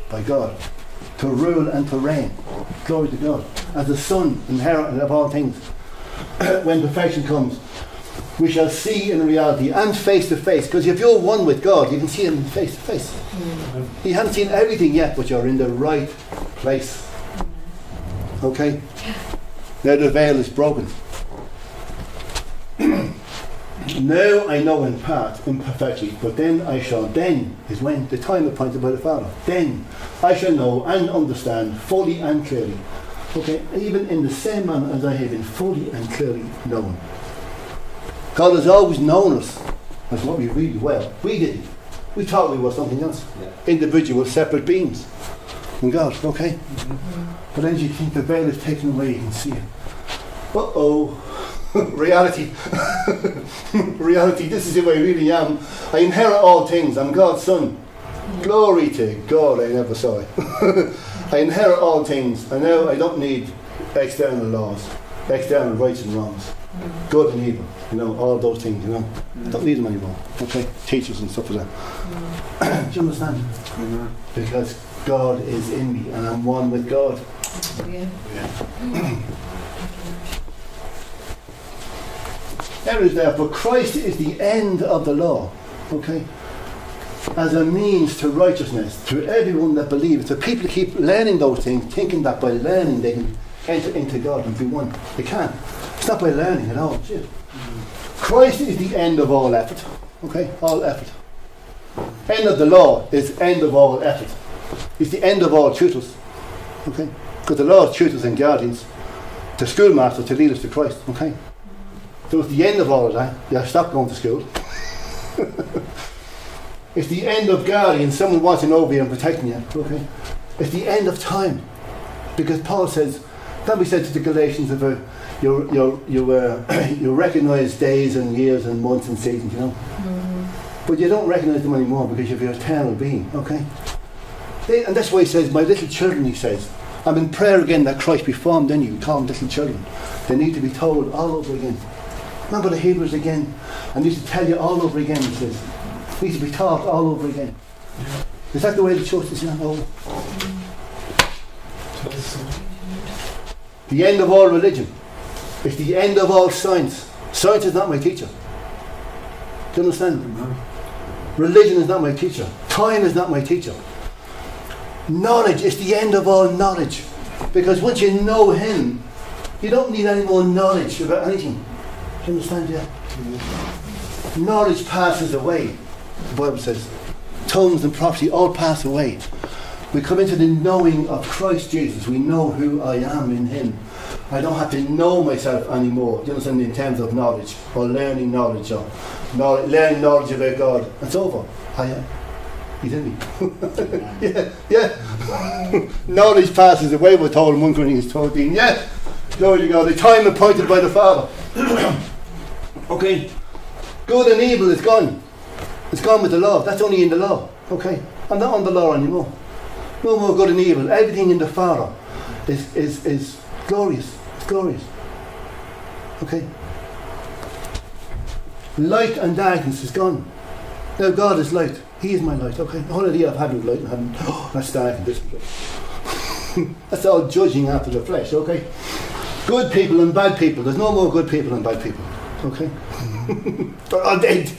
by God to rule and to reign. Glory to God. As the Son, inheritor of all things. [coughs] when perfection comes, we shall see in reality and face to face. Because if you're one with God, you can see Him face to face. Mm. You haven't seen everything yet, but you're in the right place. Okay? Now the veil is broken. [coughs] now I know in part, imperfectly, but then I shall, then is when the time appointed by the Father, then I shall know and understand fully and clearly. Okay, even in the same manner as I have been fully and clearly known. God has always known us as what we really were. We didn't. We thought we were something else. Yeah. Individual, separate beings. And God, okay? But then you think the veil is taken away, you can see it. Uh oh. [laughs] Reality. [laughs] Reality. This is who I really am. I inherit all things. I'm God's son. Glory to God, I never saw it. [laughs] I inherit all things. And now I don't need external laws, external rights and wrongs, good and evil. You know, all those things, you know. I don't need them anymore. Okay? Teachers and stuff like that. Do you understand? Because God is in me and I'm one with God. There is there, but Christ is the end of the law. Okay? As a means to righteousness to everyone that believes. So people keep learning those things, thinking that by learning they can enter into God and be one. They can't. It's not by learning at all. It's it. Christ is the end of all effort. Okay? All effort. End of the law is end of all effort. It's the end of all tutors. Okay? Because the law is tutors and guardians, the schoolmasters to lead us to Christ. Okay? So it's the end of all of that. You stop going to school. [laughs] it's the end of guardians, someone watching over you and protecting you. Okay? It's the end of time. Because Paul says, that we said to the Galatians about you you you uh, you [clears throat] recognise days and years and months and seasons, you know. But you don't recognise them anymore because you're your eternal being, okay? They, and that's why he says, My little children, he says, I'm in prayer again that Christ be formed in you. We call them little children. They need to be told all over again. Remember the Hebrews again? I need to tell you all over again, he says. Needs to be taught all over again. Is that the way the church is now? The end of all religion. It's the end of all science. Science is not my teacher. Do you understand? Religion is not my teacher. Time is not my teacher. Knowledge is the end of all knowledge. Because once you know Him, you don't need any more knowledge about anything. Do you understand? Yeah. Knowledge passes away. The Bible says, tongues and prophecy all pass away. We come into the knowing of Christ Jesus. We know who I am in Him. I don't have to know myself anymore. Do you understand? In terms of knowledge or learning knowledge or knowledge, learning knowledge about God. It's over. I am. He's in me. [laughs] yeah, yeah. [laughs] knowledge passes away. We're told in 1 Corinthians 13. Yeah. Glory to God. The time appointed by the Father. [clears throat] okay. Good and evil is gone. It's gone with the law. That's only in the law. Okay? I'm not on the law anymore. No more good and evil. Everything in the Father is, is, is glorious. It's glorious. Okay? Light and darkness is gone. Now God is light. He is my light. Okay? The whole idea of having light and having, [gasps] oh, that's dark and this. [laughs] that's all judging after the flesh. Okay? Good people and bad people. There's no more good people and bad people. Okay? They're all dead. [laughs]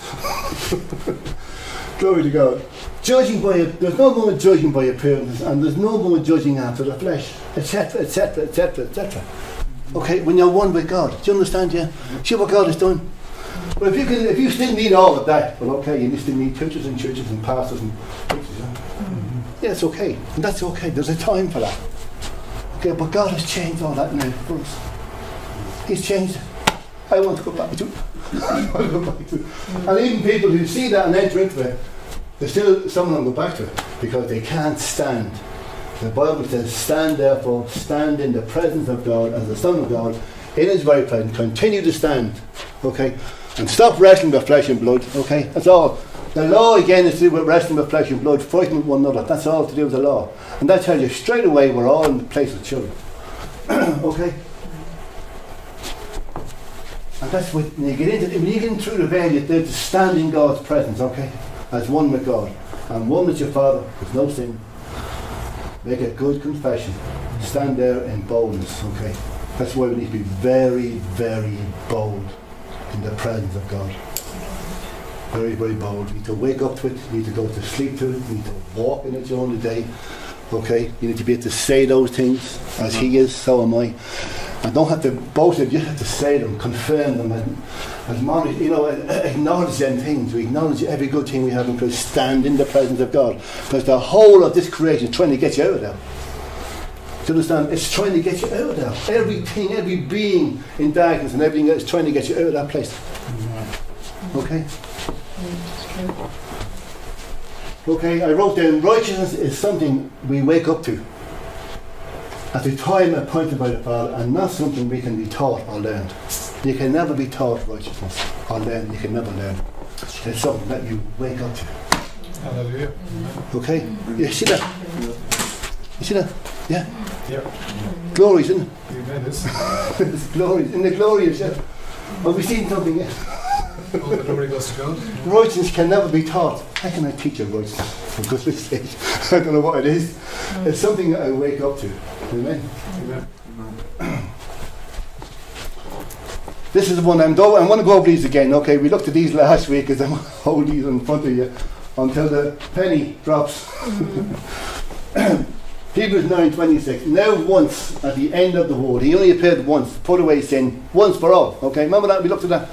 Glory to God. Judging by there's no more judging by appearances, and there's no more judging after the flesh, etc., etc., etc., etc. Okay, when you're one with God, do you understand? Yeah, see what God has done. But if you can, if you still need all of that, well, okay, you still need churches and churches and pastors and preachers. Yeah, mm-hmm. yeah it's okay, and that's okay. There's a time for that. Okay, but God has changed all that now for us. He's changed. I want to go back to. [laughs] And even people who see that and enter into it, there's still some of them go back to it because they can't stand. The Bible says, Stand therefore, stand in the presence of God as the Son of God in His very presence. Continue to stand. Okay? And stop wrestling with flesh and blood. Okay? That's all. The law again is to do with wrestling with flesh and blood, fighting with one another. That's all to do with the law. And that tells you straight away we're all in the place of children. [clears throat] okay? And that's what when you get into when you get in through the veil, you're there to stand in God's presence, okay? As one with God. And one with your Father, there's no sin. Make a good confession. Stand there in boldness, okay? That's why we need to be very, very bold in the presence of God. Very, very bold. You need to wake up to it, you need to go to sleep to it, you need to walk in it during the day. Okay? You need to be able to say those things as He is, so am I. I don't have to boast it, just have to say them, confirm them, and admonish, you know, acknowledge them things. We acknowledge every good thing we have and Christ, stand in the presence of God. Because the whole of this creation is trying to get you out of there. Do you understand? It's trying to get you out of there. Everything, every being in darkness and everything is trying to get you out of that place. Okay? Okay, I wrote down righteousness is something we wake up to at the time appointed by the Father and not something we can be taught or learned. You can never be taught righteousness or learn. You can never learn. It's something that you wake up to. Hallelujah. Okay? You see that? You see that? Yeah? Yeah. Glories, isn't it? Amen. It's [laughs] glories. In the glories, yeah. Well, we've seen something yet. all that nobody goes to God. Righteousness can never be taught. How can I teach you righteousness? [laughs] For goodness sake. [laughs] I don't know what it is. It's something that I wake up to. Amen. Amen. This is the one I'm though I want to go over these again. Okay, we looked at these last week as [laughs] I'm hold these in front of you until the penny drops. [laughs] Hebrews 9:26. Now once at the end of the world, he only appeared once, put away sin once for all. Okay, remember that we looked at that.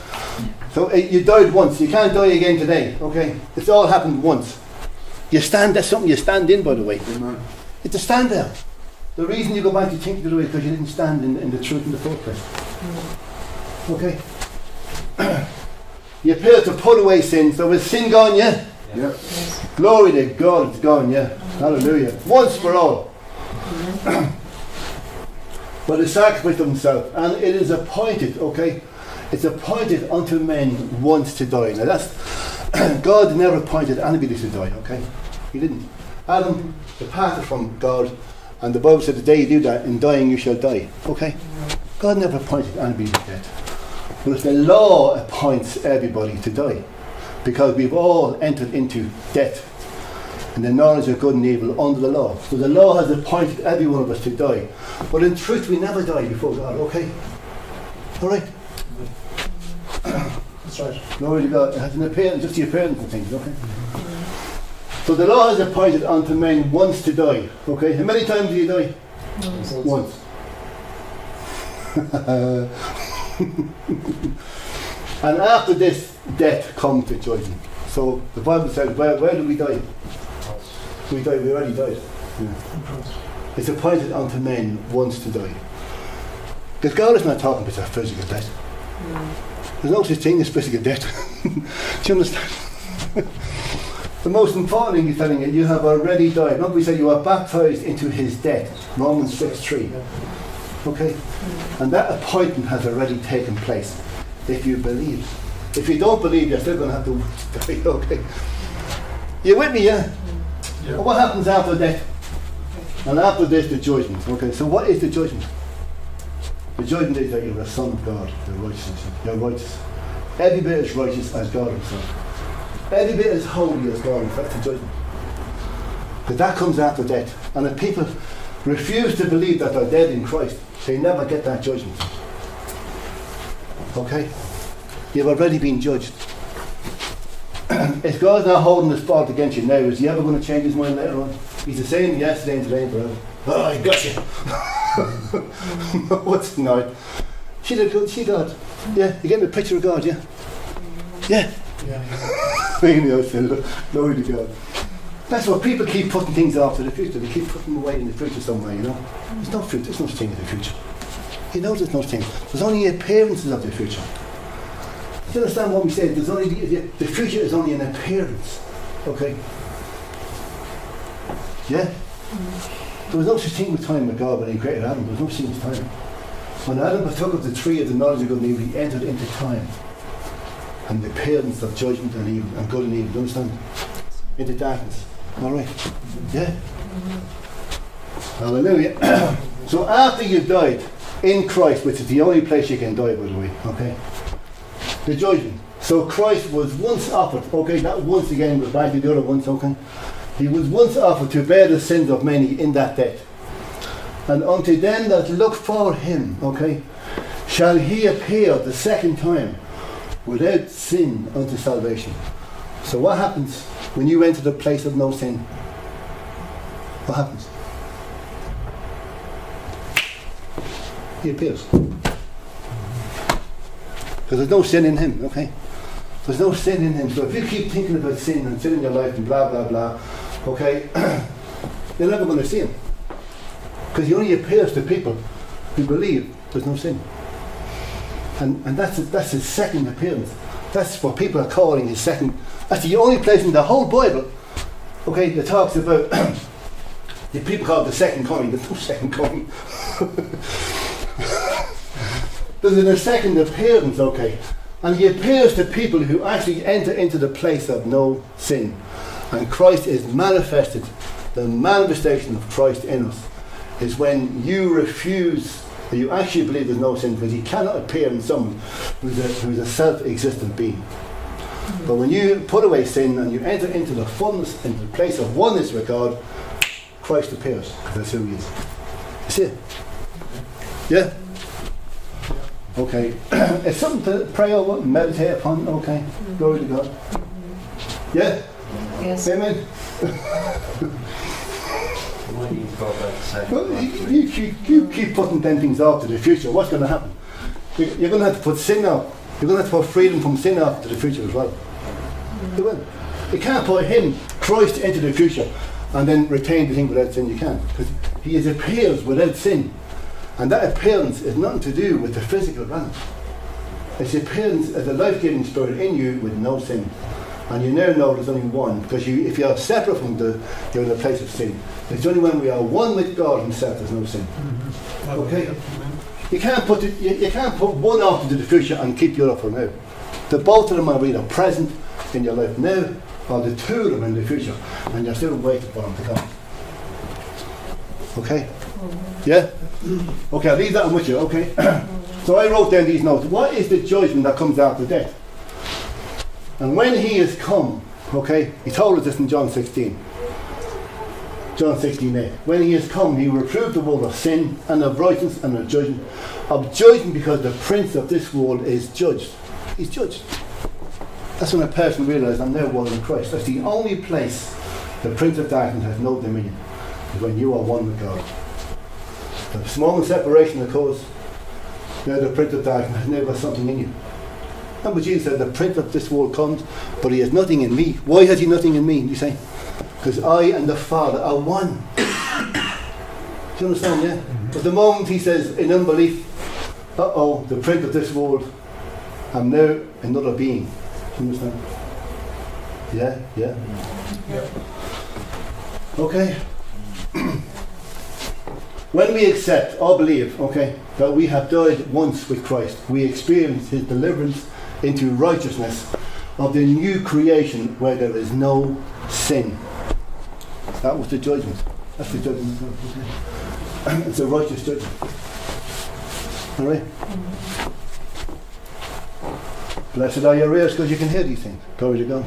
So uh, you died once. You can't die again today. Okay, it's all happened once. You stand. That's something you stand in, by the way. It's a stand there. The reason you go back to think the way because you didn't stand in, in the truth in the first place. Mm. Okay. [clears throat] you appear to put away sin. So is sin gone? Yeah. Yeah. Glory to God, it's gone, yeah. Hallelujah. Once for all. [clears throat] but he sacrificed himself, and it is appointed, okay? It's appointed unto men once to die. Now that's [clears throat] God never appointed anybody to die, okay? He didn't. Adam departed from God, and the Bible said, The day you do that, in dying you shall die. Okay? God never appointed anybody to death. But the law appoints everybody to die because we've all entered into death and the knowledge of good and evil under the law. So the law has appointed every one of us to die. But in truth, we never die before God, okay? All right? That's right. Glory to God. It has an appearance, just the appearance of things, okay? So the law has appointed unto men once to die, okay? How many times do you die? Once. [laughs] and after this, death comes to judgment. So the Bible says, where, where do we die? We die, we already died. It's appointed unto men once to die. Because God is not talking about physical death. Mm. There's no such thing as physical death. [laughs] do you understand? [laughs] the most important thing he's telling you, you have already died. Remember we said you are baptized into his death. Romans 6 3. Okay? And that appointment has already taken place if you believe. If you don't believe, you're still going to have to [laughs] die, okay? You with me, yeah? Yeah. Well, what happens after death? And after this, the judgment. Okay, so what is the judgment? The judgment is that you're a son of God, you're righteous. You're righteous. Every bit as righteous as God Himself. Every bit as holy as God Himself. That's the judgment. But that comes after death. And if people refuse to believe that they're dead in Christ, they never get that judgment. Okay? You've already been judged. [clears throat] if God's not holding the spot against you now, is He ever going to change His mind later on? He's the same yesterday and today and forever. Oh, I got you. [laughs] What's not? She did good. She God. Yeah, you getting a picture of God, yeah? Yeah. [laughs] Really, I said, glory to God. That's why people keep putting things off to the future. They keep putting them away in the future somewhere, you know. There's no future. There's no thing in the future. You know there's no thing. There's only appearances of the future. Do you understand what we said? There's only the, the, the future is only an appearance. Okay. Yeah. There was no such thing with time with God when He created Adam. There was no such thing with time. When Adam partook of the tree of the knowledge of good and evil, he entered into time and the appearance of judgment and evil and good and evil. Do you understand? Into darkness. All right. Yeah. Hallelujah. [coughs] so after you've died in Christ, which is the only place you can die, by the way. Okay. The judgment. So Christ was once offered. Okay, that once again was back to the other once. Okay. He was once offered to bear the sins of many in that death. And unto them that look for him, okay, shall he appear the second time without sin unto salvation. So what happens when you enter the place of no sin? What happens? He appears. Because there's no sin in him, okay? There's no sin in him. So if you keep thinking about sin and sin in your life and blah blah blah, okay, [clears throat] you're never going to see him. Because he only appears to people who believe there's no sin. And, and that's, that's his second appearance. That's what people are calling his second. That's the only place in the whole Bible, okay, that talks about. [coughs] the people call it the second coming. There's no [laughs] second coming. [laughs] There's a second appearance, okay. And he appears to people who actually enter into the place of no sin. And Christ is manifested. The manifestation of Christ in us is when you refuse, you actually believe there's no sin, because he cannot appear in someone who's a, who's a self existent being. But when you put away sin and you enter into the fullness, into the place of oneness with God, Christ appears, that's who he is. You see it? Yeah? Okay. [clears throat] it's something to pray over, meditate upon, okay? Glory to God. Yeah? Yes. Amen? [laughs] Why do you go back to second Well, you, you, keep, you keep putting them things off to the future. What's going to happen? You- You're going to have to put sin out. You're going to have to put freedom from sin out to the future as well. You will. You can't put Him, Christ, into the future and then retain the thing without sin. You can't. Because He is appears without sin. And that appearance is nothing to do with the physical realm. It's the appearance of the life giving spirit in you with no sin. And you now know there's only one. Because you, if you are separate from the, you're in a place of sin. It's only when we are one with God Himself there's no sin. Mm-hmm. Okay. You can't put it, you, you can't put one off into the future and keep the other for now. The both of them are either present in your life now or the two of them in the future, and you're still waiting for them to come. Okay? Yeah? Okay, I'll leave that one with you, okay? [clears throat] so I wrote down these notes. What is the judgment that comes after death? And when he is come, okay, he told us this in John 16. John 16, 8. When he is come, he will reprove the world of sin and of righteousness and of judgment. Of judgment because the prince of this world is judged. He's judged. That's when a person realizes I'm now one in Christ. That's the only place the prince of darkness has no dominion. Is when you are one with God. The moment separation occurs, now the prince of darkness has got something in you. Remember Jesus said, the prince of this world comes, but he has nothing in me. Why has he nothing in me? You say, because I and the Father are one. Do you understand, yeah? But the moment he says, in unbelief, uh oh, the prince of this world, I'm now another being. Do you understand? Yeah, yeah. Okay. [clears throat] when we accept or believe, okay, that we have died once with Christ, we experience his deliverance, into righteousness of the new creation where there is no sin. That was the judgment. That's the judgment. of? It's a righteous judgment. All right? Blessed are your ears because you can hear these things. Glory to God.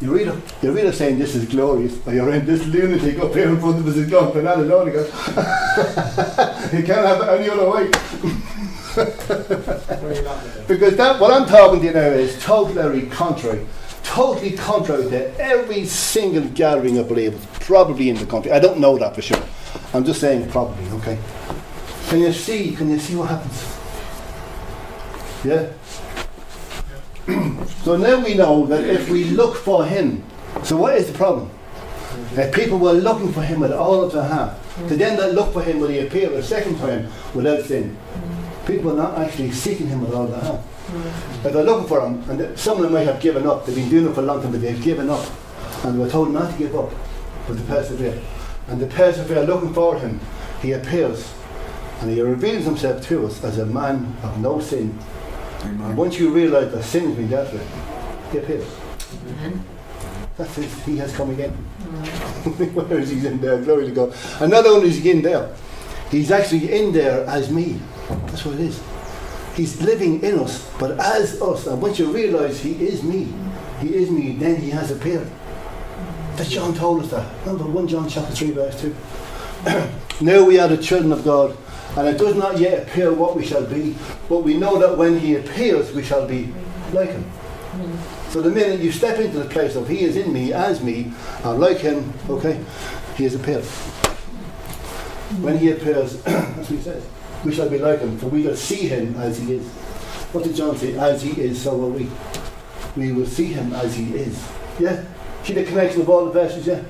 You read it, you read it saying this is glorious, but you're in this lunatic up here in front of us is gone, banana Lord goes, you can't have it any other way. [laughs] Because that what I'm talking to you now is totally contrary. Totally contrary to every single gathering of believers, probably in the country. I don't know that for sure. I'm just saying probably, okay? Can you see? Can you see what happens? Yeah? [clears throat] so now we know that if we look for him, so what is the problem? If people were looking for him with all of their heart, to then that look for him when he appeared a second time without sin. People are not actually seeking him with all their heart. If they're looking for him, and some of them might have given up, they've been doing it for a long time, but they've given up. And we're told not to give up, but to persevere. And to persevere looking for him, he appears. And he reveals himself to us as a man of no sin. And once you realise that sin has been dealt with, he appears. That's it, he has come again. [laughs] Where is he in there? Glory to God. And not only is he in there, he's actually in there as me. That's what it is. He's living in us, but as us. And once you realise he is me, he is me, then he has appeared. That John told us that. Remember 1 John chapter 3 verse 2. [clears throat] now we are the children of God, and it does not yet appear what we shall be, but we know that when he appears we shall be like him. So the minute you step into the place of he is in me, as me, like him, okay, he has appeared. When he appears, [clears throat] that's what he says. We shall be like him, for we shall see him as he is. What did John say? As he is, so will we. We will see him as he is. Yeah? See the connection of all the verses, yeah?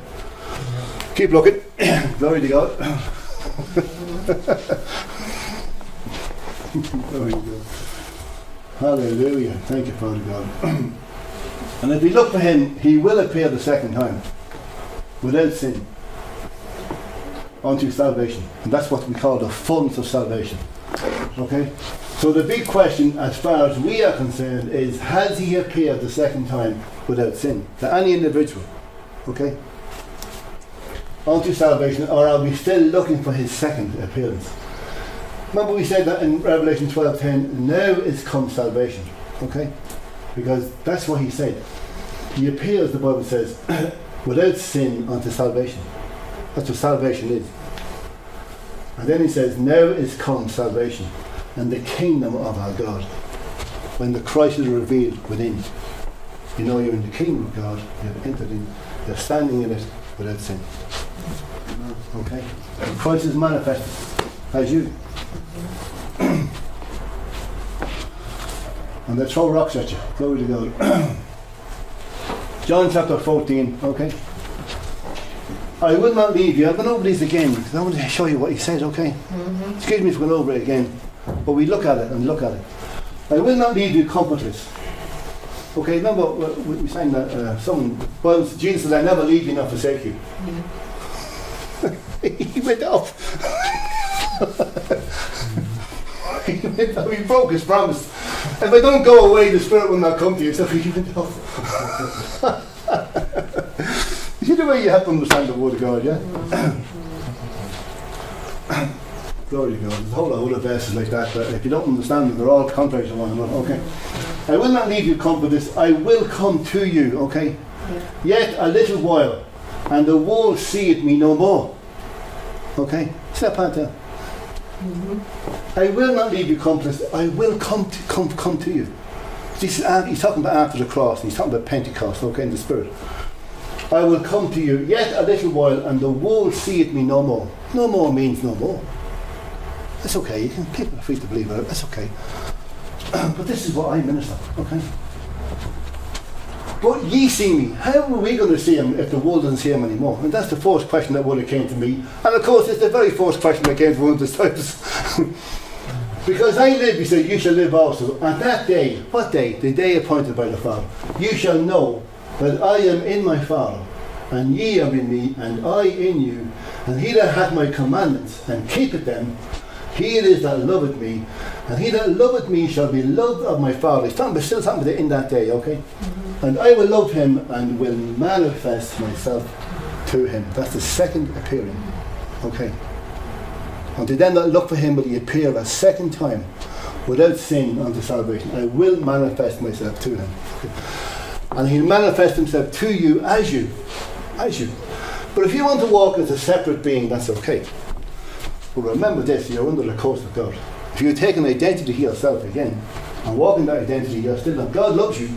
Keep looking. [coughs] Glory to God. [laughs] Glory to God. Hallelujah. Thank you, Father God. [coughs] and if we look for him, he will appear the second time without sin unto salvation. And that's what we call the fullness of salvation. Okay? So the big question, as far as we are concerned, is has he appeared the second time without sin to any individual? Okay? Unto salvation, or are we still looking for his second appearance? Remember we said that in Revelation 12:10, now is come salvation. Okay? Because that's what he said. He appears, the Bible says, [coughs] without sin unto salvation. That's what salvation is. And then he says, Now is come salvation and the kingdom of our God. When the Christ is revealed within, you know you're in the kingdom of God, you have entered in, you're standing in it without sin. Okay? Christ is manifested as you. [clears throat] and they throw rocks at you. Glory to God. [clears throat] John chapter 14, okay? I will not leave you. I've gone over these again because I want to show you what he said, okay? Excuse me for going over it again. But we look at it and look at it. I will not leave you comfortless. Okay, remember uh, we we sang that uh, song. Well, Jesus said, I never leave you nor forsake you. [laughs] he went off. [laughs] he went off. He broke his promise. If I don't go away, the Spirit will not come to you. So he went off. [laughs] You see the way you have to understand the Word of God, yeah? Glory to God. There's a whole lot of other verses like that, but if you don't understand them, they're all contrary to one another, okay? I will not leave you comfortless. I will come to you, okay? Yet a little while, and the world seeth me no more. Okay? See that there? Mm-hmm. I will not leave you comfortless. I will come to, come, come to you. This is he's talking about after the cross, and he's talking about Pentecost, okay, in the Spirit. I will come to you yet a little while, and the world seeth me no more. No more means no more. That's okay. People are free to believe it. That's okay. [clears throat] but this is what I minister. Okay. But ye see me. How are we going to see him if the world doesn't see him anymore? And that's the first question that would have came to me. And of course, it's the very first question that came to one of the disciples. [laughs] because I live, he said, you shall live also. And that day, what day? The day appointed by the Father. You shall know that I am in my Father, and ye are in me, and I in you. And he that hath my commandments and keepeth them, He it is that loveth me, and he that loveth me shall be loved of my Father. He's talking still talking about it in that day, okay? Mm-hmm. And I will love him and will manifest myself to him. That's the second appearing. Okay. And to them that look for him will he appear a second time without sin unto salvation. I will manifest myself to him. And he'll manifest himself to you as you. As you. But if you want to walk as a separate being, that's okay. But remember this, you're under the curse of God. If you take an identity yourself again, and walk in that identity, you're still not. God loves you,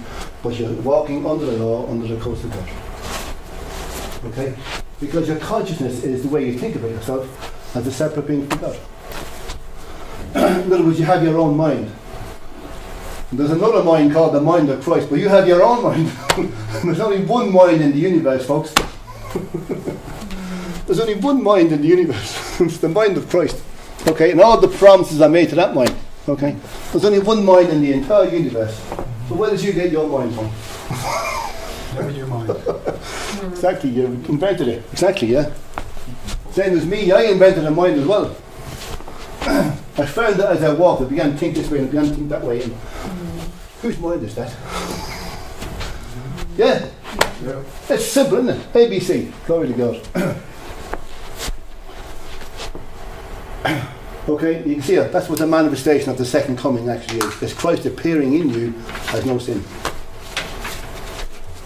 but you're walking under the law, under the curse of God. Okay? Because your consciousness is the way you think about yourself as a separate being from God. [clears throat] in other words, you have your own mind. There's another mind called the mind of Christ, but you have your own mind. [laughs] There's only one mind in the universe, folks. [laughs] There's only one mind in the universe. [laughs] it's the mind of Christ. Okay, and all the promises are made to that mind. Okay, there's only one mind in the entire universe. So where did you get your mind from? Never your mind. Exactly, you invented it. Exactly, yeah. Same as me, I invented a mind as well. I found that as I walked, I began to think this way and I began to think that way. And whose mind is that? Yeah, Yeah. it's simple, isn't it? ABC. Glory to God. [coughs] okay, you can see that. That's what the manifestation of the second coming actually is. It's Christ appearing in you as no sin.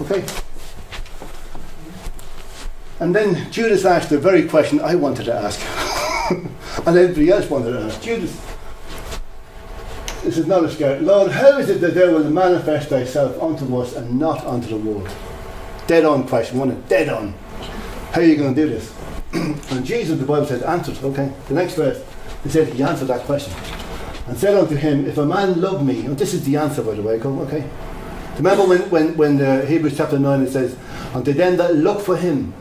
Okay? And then Judas asked the very question I wanted to ask. [laughs] [laughs] and everybody else wanted ask. Judas, this is not Iscariot. Lord, how is it that thou wilt manifest thyself unto us and not unto the world? Dead on question, wasn't it? Dead on. How are you going to do this? [clears throat] and Jesus, the Bible says, answered. Okay, the next verse, it said he answered that question. And said unto him, If a man love me, and this is the answer, by the way, go, okay? Remember when, when, when the Hebrews chapter 9 it says, Unto them that look for him.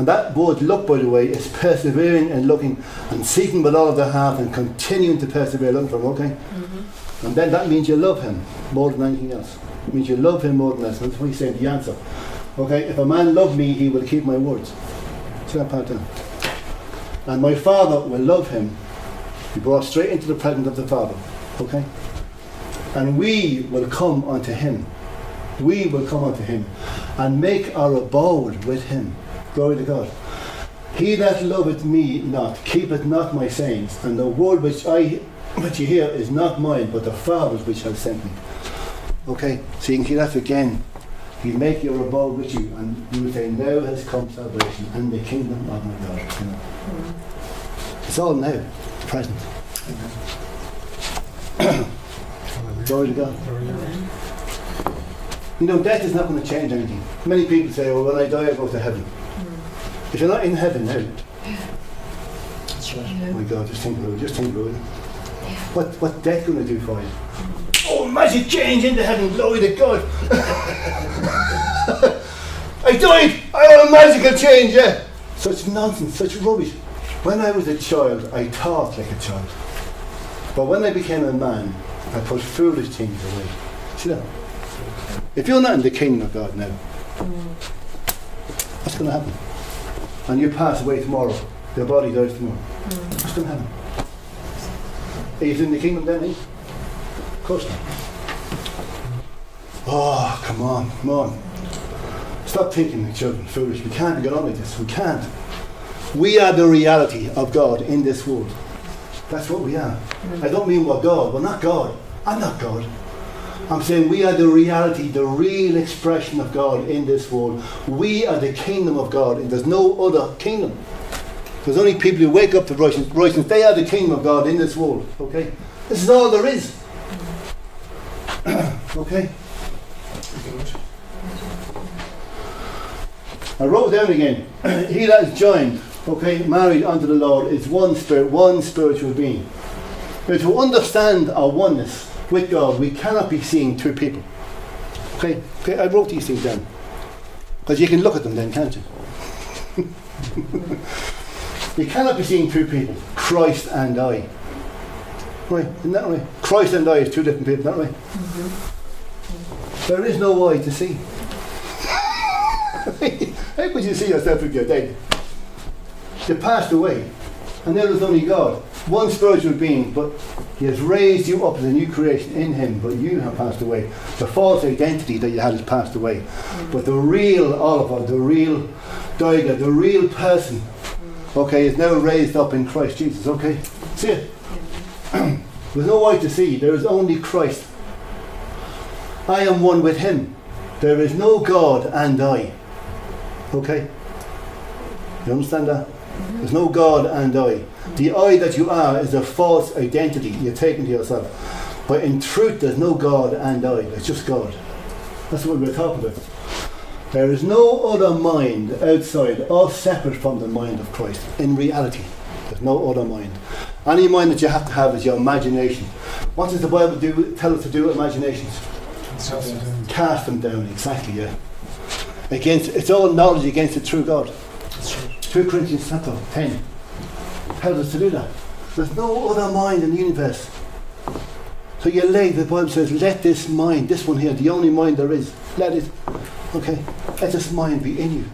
And that word look, by the way, is persevering and looking and seeking with all of their heart and continuing to persevere looking for him, okay? Mm-hmm. And then that means you love him more than anything else. It means you love him more than else. That's what he's saying, the answer. Okay, if a man love me, he will keep my words. See that part down. And my Father will love him. Be brought straight into the presence of the Father. Okay? And we will come unto him. We will come unto him and make our abode with him. Glory to God. He that loveth me not keepeth not my sayings, and the word which I which you hear is not mine, but the Father's which has sent me. Okay, so you can see that again. He'll make your abode with you, and you will say, Now has come salvation and the kingdom of my God. You know. It's all now, present. [clears throat] Glory to God. You know, death is not going to change anything. Many people say, oh, when I die, I go to heaven. If you're not in heaven now, That's right. oh my God, just think about it, just think about it. What, what death going to do for you? Oh, magic change into heaven, glory to God. I died, I had a magical change, yeah. Such nonsense, such rubbish. When I was a child, I talked like a child. But when I became a man, I put foolish things away. See that? If you're not in the kingdom of God now, mm. what's going to happen? And you pass away tomorrow, your body dies tomorrow. What's going to happen? Are you in the kingdom then, eh? Of course not. Oh, come on, come on. Stop thinking children, foolish. We can't get on like this. We can't. We are the reality of God in this world. That's what we are. I don't mean what God. Well, not God. I'm not God. I'm saying we are the reality, the real expression of God in this world. We are the kingdom of God, and there's no other kingdom. There's only people who wake up to righteousness. righteousness. They are the kingdom of God in this world. Okay? This is all there is. [clears throat] okay? I wrote down again. [clears throat] he that is joined, okay, married unto the Lord, is one spirit, one spiritual being. But to understand our oneness with uh, God, we cannot be seeing two people. Okay, okay I wrote these things down. Because you can look at them then, can't you? [laughs] you cannot be seeing two people, Christ and I. Right, isn't that right? Christ and I is two different people, isn't that right? Mm-hmm. There is no way to see. [laughs] How could you see yourself if you're dead? You passed away, and now there's only God. One spiritual being, but He has raised you up as a new creation in Him, but you have passed away. The false identity that you had has passed away. But the real Oliver, the real Diga, the real person, okay, is now raised up in Christ Jesus, okay? See it? [clears throat] There's no I to see, there is only Christ. I am one with Him. There is no God and I. Okay? You understand that? There's no God and I. The I that you are is a false identity you're taking to yourself. But in truth, there's no God and I. It's just God. That's what we're talking about. There is no other mind outside or separate from the mind of Christ. In reality, there's no other mind. Any mind that you have to have is your imagination. What does the Bible do, tell us to do with imaginations? Cast them down, exactly, yeah. Against, it's all knowledge against the true God. 2 Corinthians chapter 10 tells us to do that. There's no other mind in the universe. So you lay, the Bible says, let this mind, this one here, the only mind there is, let it, okay, let this mind be in you.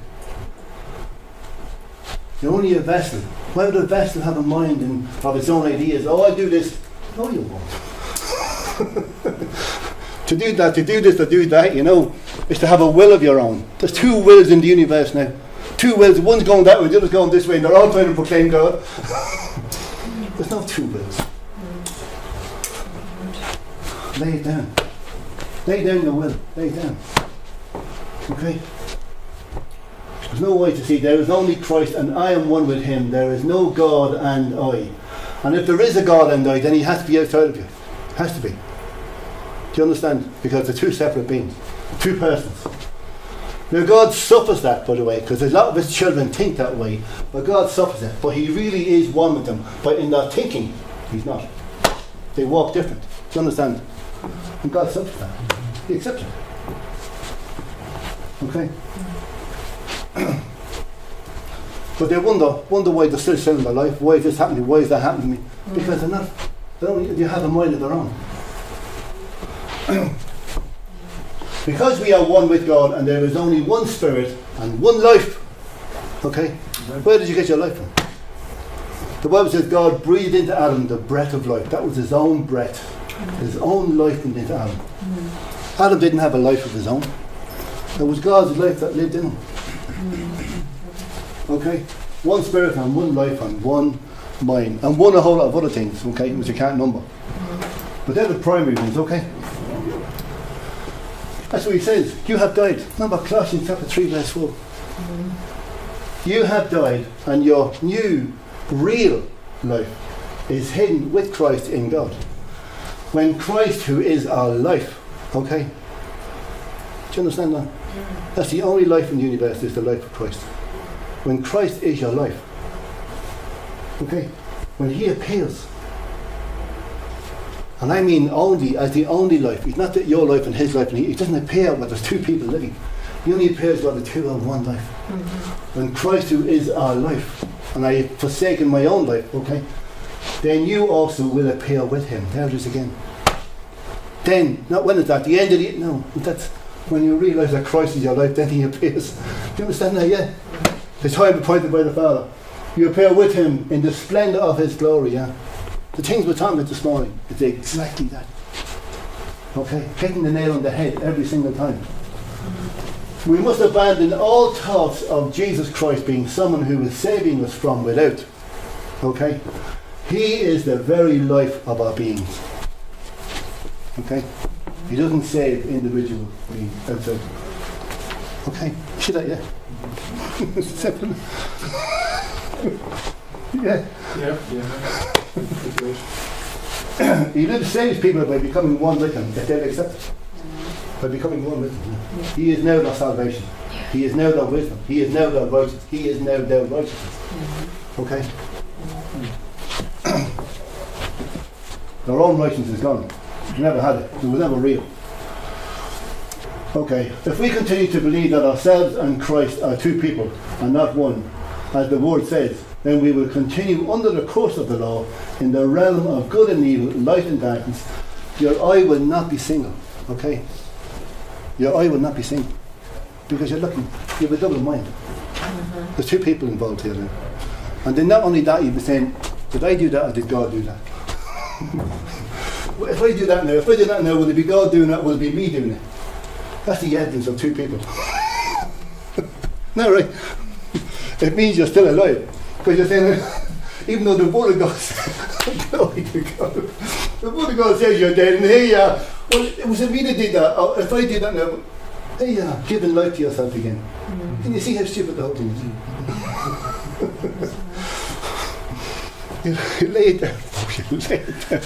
You're only a vessel. Why would a vessel have a mind in, of its own ideas? Oh, I do this. No, you won't. [laughs] to do that, to do this, to do that, you know, is to have a will of your own. There's two wills in the universe now. Two wills. One's going that way, the other's going this way, and they're all trying to proclaim God. [laughs] There's no two wills. Lay it down. Lay down your will. Lay it down. Okay? There's no way to see. There is only Christ, and I am one with Him. There is no God and I. And if there is a God and I, then He has to be outside of you. Has to be. Do you understand? Because they're two separate beings, two persons. Now, God suffers that, by the way, because a lot of His children think that way, but God suffers it. But He really is one with them. But in their thinking, He's not. They walk different. Do you understand? And God suffers that. He accepts it. Okay? [clears throat] but they wonder, wonder why they're still selling their life. Why is this happening? Why is that happening to me? Mm. Because they're not. They, don't, they have a mind of their own. [clears throat] because we are one with God and there is only one spirit and one life. Okay? Where did you get your life from? The Bible says God breathed into Adam the breath of life. That was his own breath. His own life went into Adam. Adam didn't have a life of his own. It was God's life that lived in him. Okay? One spirit and one life and one mind. And one a whole lot of other things, okay, which you can't number. But they're the primary ones, okay? That's what he says. You have died. Remember Colossians chapter 3, verse 4. Mm-hmm. You have died, and your new, real life is hidden with Christ in God. When Christ, who is our life, okay? Do you understand that? Mm. That's the only life in the universe is the life of Christ. When Christ is your life, okay? When He appears, and I mean only as the only life. It's not that your life and his life, and he, he doesn't appear where there's two people living. He only appears where the two are one life. Mm-hmm. When Christ, who is our life, and I have forsaken my own life, okay, then you also will appear with him. There it is again. Then, not when it's at the end of the no, that's when you realise that Christ is your life, then he [laughs] appears. Do you understand that? Yeah. The time appointed by the Father. You appear with him in the splendour of his glory, yeah. The things we're talking about this morning, it's exactly that. Okay? Hitting the nail on the head every single time. We must abandon all thoughts of Jesus Christ being someone who is saving us from without. Okay? He is the very life of our beings. Okay? He doesn't save individual beings outside. Okay? See that, yeah? [laughs] Simple. [laughs] yeah. [laughs] Yeah, yeah. he lives saves people by becoming one with him, if they'll accept it. By becoming one with him. He is now their salvation. He is now their wisdom. He is now their righteousness. He is now their righteousness. Mm-hmm. Okay? their own righteousness is gone. They never had it. It was never real. Okay, if we continue to believe that ourselves and Christ are two people and not one, as the word says, then we will continue under the course of the law in the realm of good and evil, light and darkness. Your eye will not be single, okay? Your eye will not be single because you're looking, you have a double mind. Mm-hmm. There's two people involved here now. And then not only that, you'll be saying, Did I do that or did God do that? [laughs] if I do that now, if I do that now, will it be God doing that? Will it be me doing it? That's the evidence of two people. [laughs] no, right? [laughs] It means you're still alive. Because you're saying, even though the Word of God says, glory to God, the Word of God says you're dead, and here you are. Well, it was me that did that. Or if I did that now, here you are, giving life to yourself again. And you see how stupid the whole thing is. you, you lay it down. You lay it down.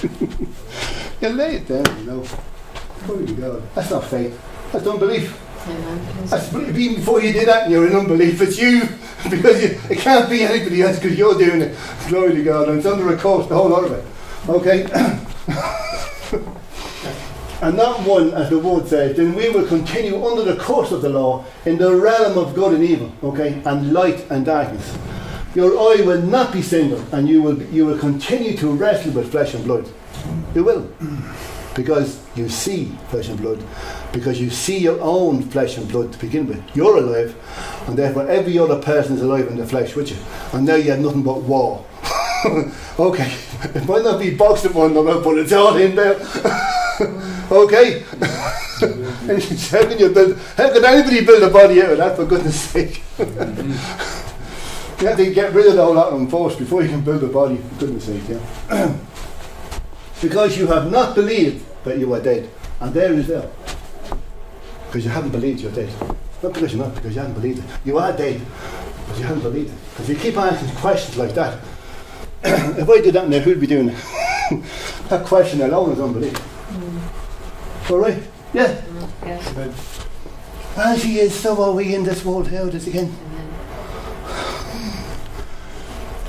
you lay it down, you know. Glory to God. That's not faith. That's unbelief. That's even before you did that, and you're in unbelief. It's you [laughs] because you, it can't be anybody else because you're doing it. Glory to God, and it's under a course, the whole lot of it. Okay. [coughs] and that one, as the word says, then we will continue under the course of the law in the realm of good and evil. Okay, and light and darkness. Your eye will not be single, and you will you will continue to wrestle with flesh and blood. You will because you see flesh and blood, because you see your own flesh and blood to begin with. You're alive, and therefore every other person is alive in the flesh with you. And now you have nothing but war. [laughs] okay, it might not be boxed boxing one another, but it's all in there. [laughs] okay? [laughs] how can you build, how can anybody build a body out of that, for goodness sake? you have to get rid of all that on force before you can build a body, for goodness sake, yeah? [clears throat] because you have not believed that you are dead. And there is there. Because you haven't believed you're dead. Not because you're not, because you haven't believed it. You are dead, but you haven't believed it. Because you keep asking questions like that. [coughs] if I did that now, who'd be doing it? [laughs] that question alone is unbelief. Mm. All right? Yeah? Mm, yes. As he is, so are we in this world. How does again?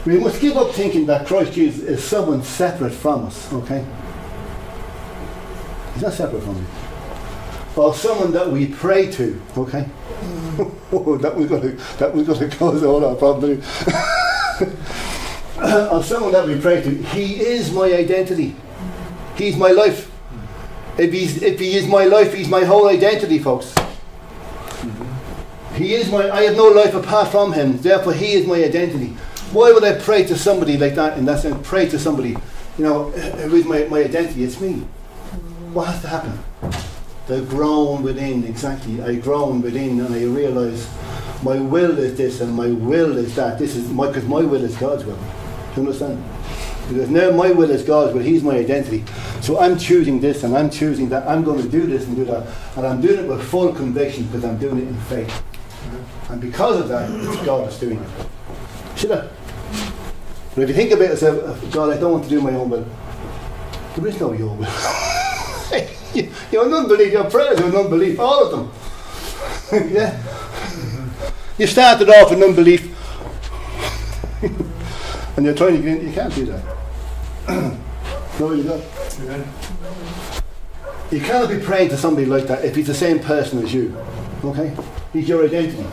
We must give up thinking that Christ Jesus is someone separate from us, okay? He's not separate from you. Or someone that we pray to, okay? [laughs] Oh, that was to that was to cause all our problems. [laughs] or someone that we pray to. He is my identity. He's my life. If he's if he is my life, he's my whole identity, folks. He is my. I have no life apart from him. Therefore, he is my identity. Why would I pray to somebody like that in that sense? Pray to somebody, you know, [laughs] who is my, my identity? It's me. What has to happen? The groan within, exactly. I groan within and I realise my will is this and my will is that. This is my, because my will is God's will. Do you understand? Because now my will is God's will, He's my identity. So I'm choosing this and I'm choosing that. I'm going to do this and do that. And I'm doing it with full conviction because I'm doing it in faith. And because of that, God that's doing it. Should I? But if you think about it, say, oh, God, I don't want to do my own will. There is no your will. [laughs] you're an. Your prayers are an unbelief. All of them. [laughs] yeah. You started off in unbelief, [laughs] and you're trying to get in. You can't do that. [clears throat] no, you don't. You cannot be praying to somebody like that if he's the same person as you. Okay? He's your identity.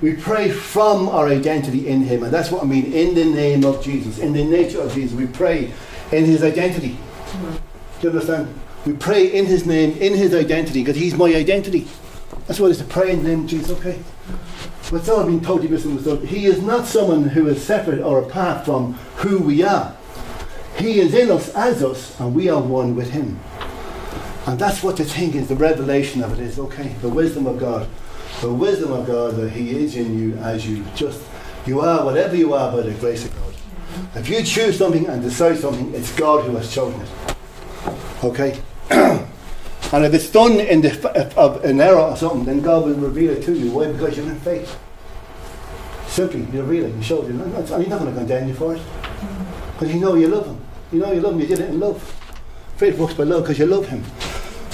We pray from our identity in Him, and that's what I mean in the name of Jesus, in the nature of Jesus. We pray in His identity. Do you understand? We pray in His name, in His identity, because He's my identity. That's what it is to pray in the name of Jesus, okay? But it's all been totally misunderstood. He is not someone who is separate or apart from who we are. He is in us as us, and we are one with Him. And that's what the thing is, the revelation of it is, okay? The wisdom of God the wisdom of God that He is in you as you just, you are whatever you are by the grace of God. If you choose something and decide something, it's God who has chosen it. Okay? [clears throat] and if it's done in the, of an error or something, then God will reveal it to you. Why? Because you're in faith. Simply, you reveal it, you show it. And He's not going to condemn you for it. Because you know you love Him. You know you love Him, you did it in love. Faith works by love because you love Him.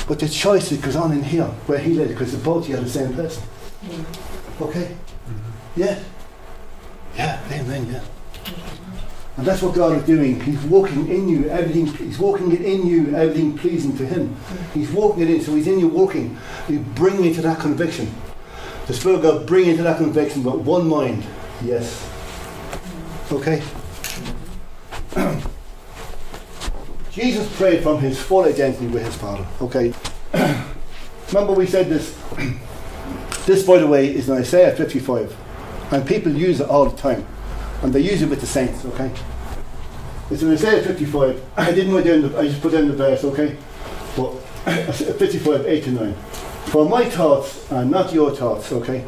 But the choice that goes on in here, where He lives, because both you are the same person. Mm-hmm. Okay? Mm-hmm. Yeah. Yeah, amen, yeah. And that's what God is doing. He's walking in you, everything, He's walking it in you, everything pleasing to Him. Mm-hmm. He's walking it in, so He's in you walking. He's bringing you to that conviction. The Spirit of God bring you to that conviction, but one mind, yes. Mm-hmm. Okay? [clears throat] Jesus prayed from his full identity with his Father. Okay? [clears throat] Remember we said this [clears throat] this, by the way, is in Isaiah 55. And people use it all the time. And they use it with the saints, okay? It's in Isaiah 55. [coughs] I didn't write down the, I just put down the verse, okay? But [coughs] 55, 8 to 9. For my thoughts are not your thoughts, okay?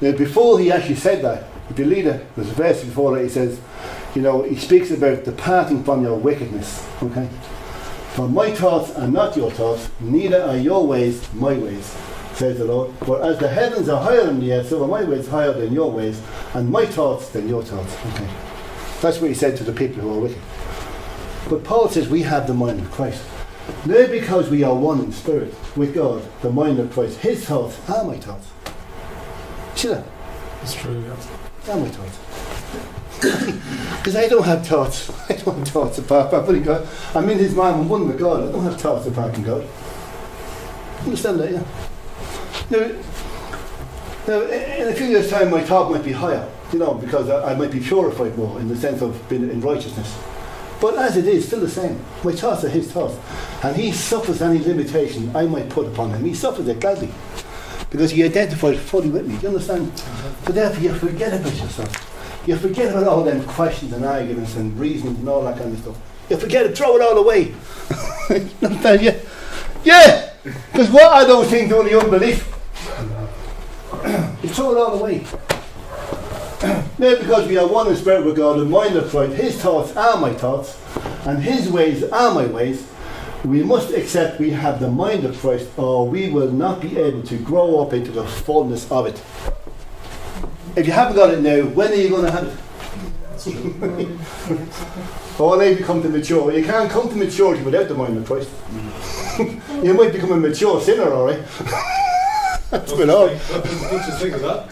Now, before he actually said that, if you read it, there's a verse before that he says, you know, he speaks about departing from your wickedness, okay? For my thoughts are not your thoughts, neither are your ways my ways, says the Lord. For as the heavens are higher than the earth, so are my ways higher than your ways, and my thoughts than your thoughts. Okay. That's what he said to the people who are wicked. But Paul says we have the mind of Christ. Now because we are one in spirit with God, the mind of Christ, his thoughts are my thoughts. See that? It's true, yeah. Are my thoughts. [coughs] Because I don't have thoughts. [laughs] I don't have thoughts apart from God. I'm in his mind, I'm one with God. I don't have thoughts apart from God. Understand that, yeah? Now, now, in a few years' time, my thought might be higher, you know, because I, I might be purified more in the sense of being in righteousness. But as it is, still the same. My thoughts are his thoughts. And he suffers any limitation I might put upon him. He suffers it gladly. Because he identifies fully with me. Do you understand? Mm-hmm. So therefore you forget about yourself. You forget about all them questions and arguments and reasons and all that kind of stuff. You forget it, throw it all away. [laughs] understand? Yeah. Yeah! Because what are those things only unbelief? [clears throat] you throw it all away. now, [clears throat] because we are one in spirit with God, the mind of Christ, His thoughts are my thoughts, and His ways are my ways, we must accept we have the mind of Christ, or we will not be able to grow up into the fullness of it. If you haven't got it now, when are you going to have it? [laughs] or they become to mature. You can't come to maturity without the mind of Christ. [laughs] you might become a mature sinner, alright? [laughs] That's been on. What's the thing of that?